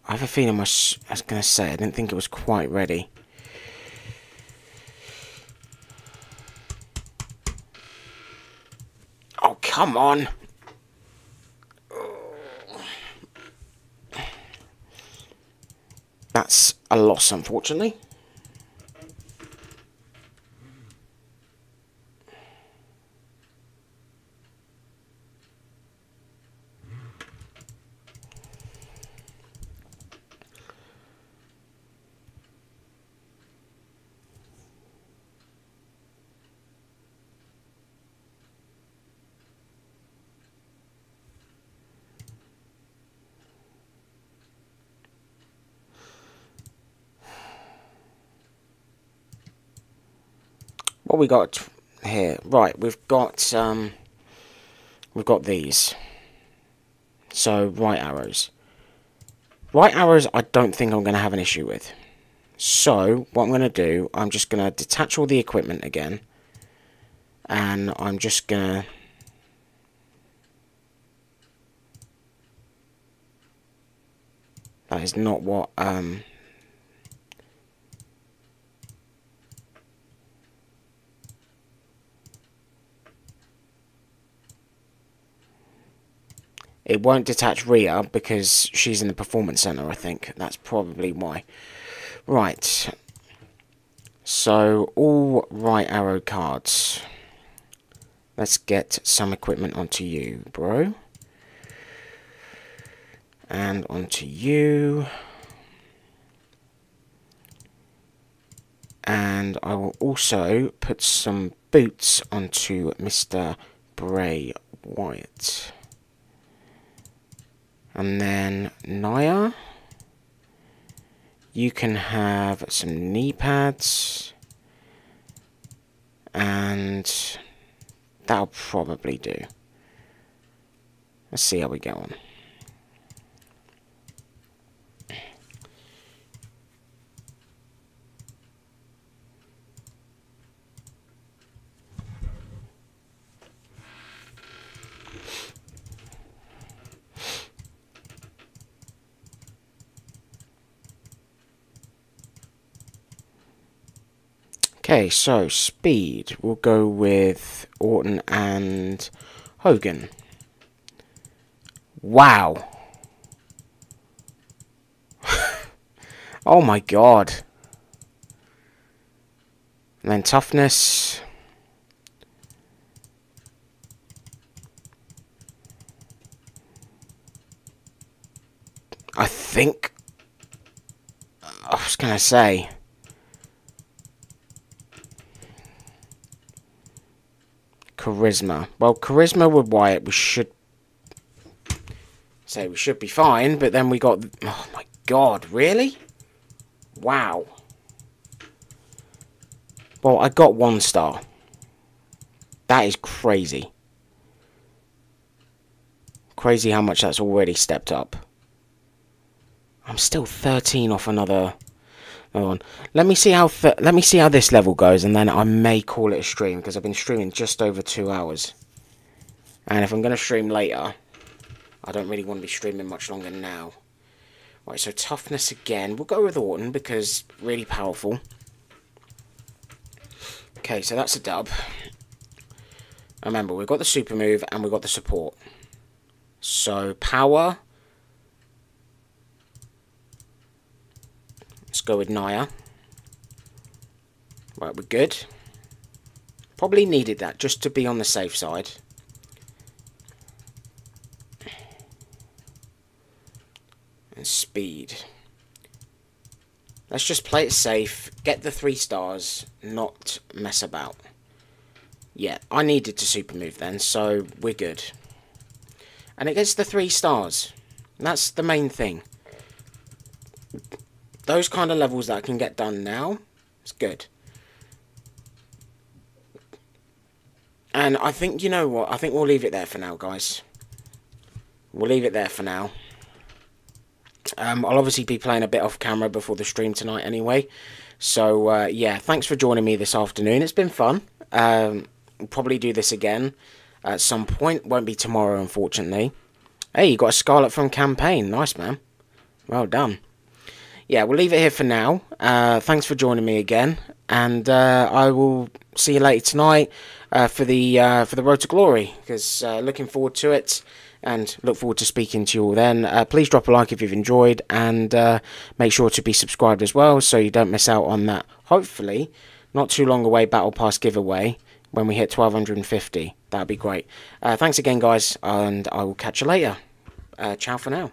I have a feeling I was, was going to say, I didn't think it was quite ready. Oh, come on. That's a loss, unfortunately. What we got here? Right, we've got um, we've got these. So right arrows. Right arrows, I don't think I'm going to have an issue with. So what I'm going to do, I'm just going to detach all the equipment again, and I'm just going to That is not what um, It won't detach Rhea because she's in the Performance Center, I think. That's probably why. Right. So, all right arrow cards. Let's get some equipment onto you, bro. And onto you. And I will also put some boots onto Mr. Bray Wyatt. And then Nia, you can have some knee pads. And that'll probably do. Let's see how we get on. Okay, so speed. We'll go with Orton and Hogan. Wow. [laughs] oh my god. And then toughness. I think... I was going to say... charisma. Well, charisma with Wyatt, we should say we should be fine, but then we got... Oh my god, really? Wow. Well, I got one star. That is crazy. Crazy how much that's already stepped up. I'm still 13 off another Hold on. Let me see how let me see how this level goes, and then I may call it a stream because I've been streaming just over two hours. And if I'm going to stream later, I don't really want to be streaming much longer now. Right, so toughness again. We'll go with Orton because really powerful. Okay, so that's a dub. Remember, we've got the super move and we've got the support. So power go with Nia. Right, we're good. Probably needed that just to be on the safe side. And speed. Let's just play it safe, get the three stars, not mess about. Yeah, I needed to super move then, so we're good. And it gets the three stars. That's the main thing those kind of levels that can get done now, it's good. And I think, you know what, I think we'll leave it there for now, guys. We'll leave it there for now. Um, I'll obviously be playing a bit off camera before the stream tonight anyway. So, uh, yeah, thanks for joining me this afternoon. It's been fun. Um, we'll probably do this again at some point. Won't be tomorrow, unfortunately. Hey, you got a Scarlett from campaign. Nice, man. Well done yeah, we'll leave it here for now. Uh, thanks for joining me again, and uh, I will see you later tonight uh, for the uh, for the Road to Glory. Because uh, looking forward to it, and look forward to speaking to you all then. Uh, please drop a like if you've enjoyed, and make sure to be subscribed as well, so you don't miss out on that. Hopefully, not too long away Battle Pass giveaway when we hit 1250. That'd be great. thanks again, guys, and I will catch you later. ciao for now.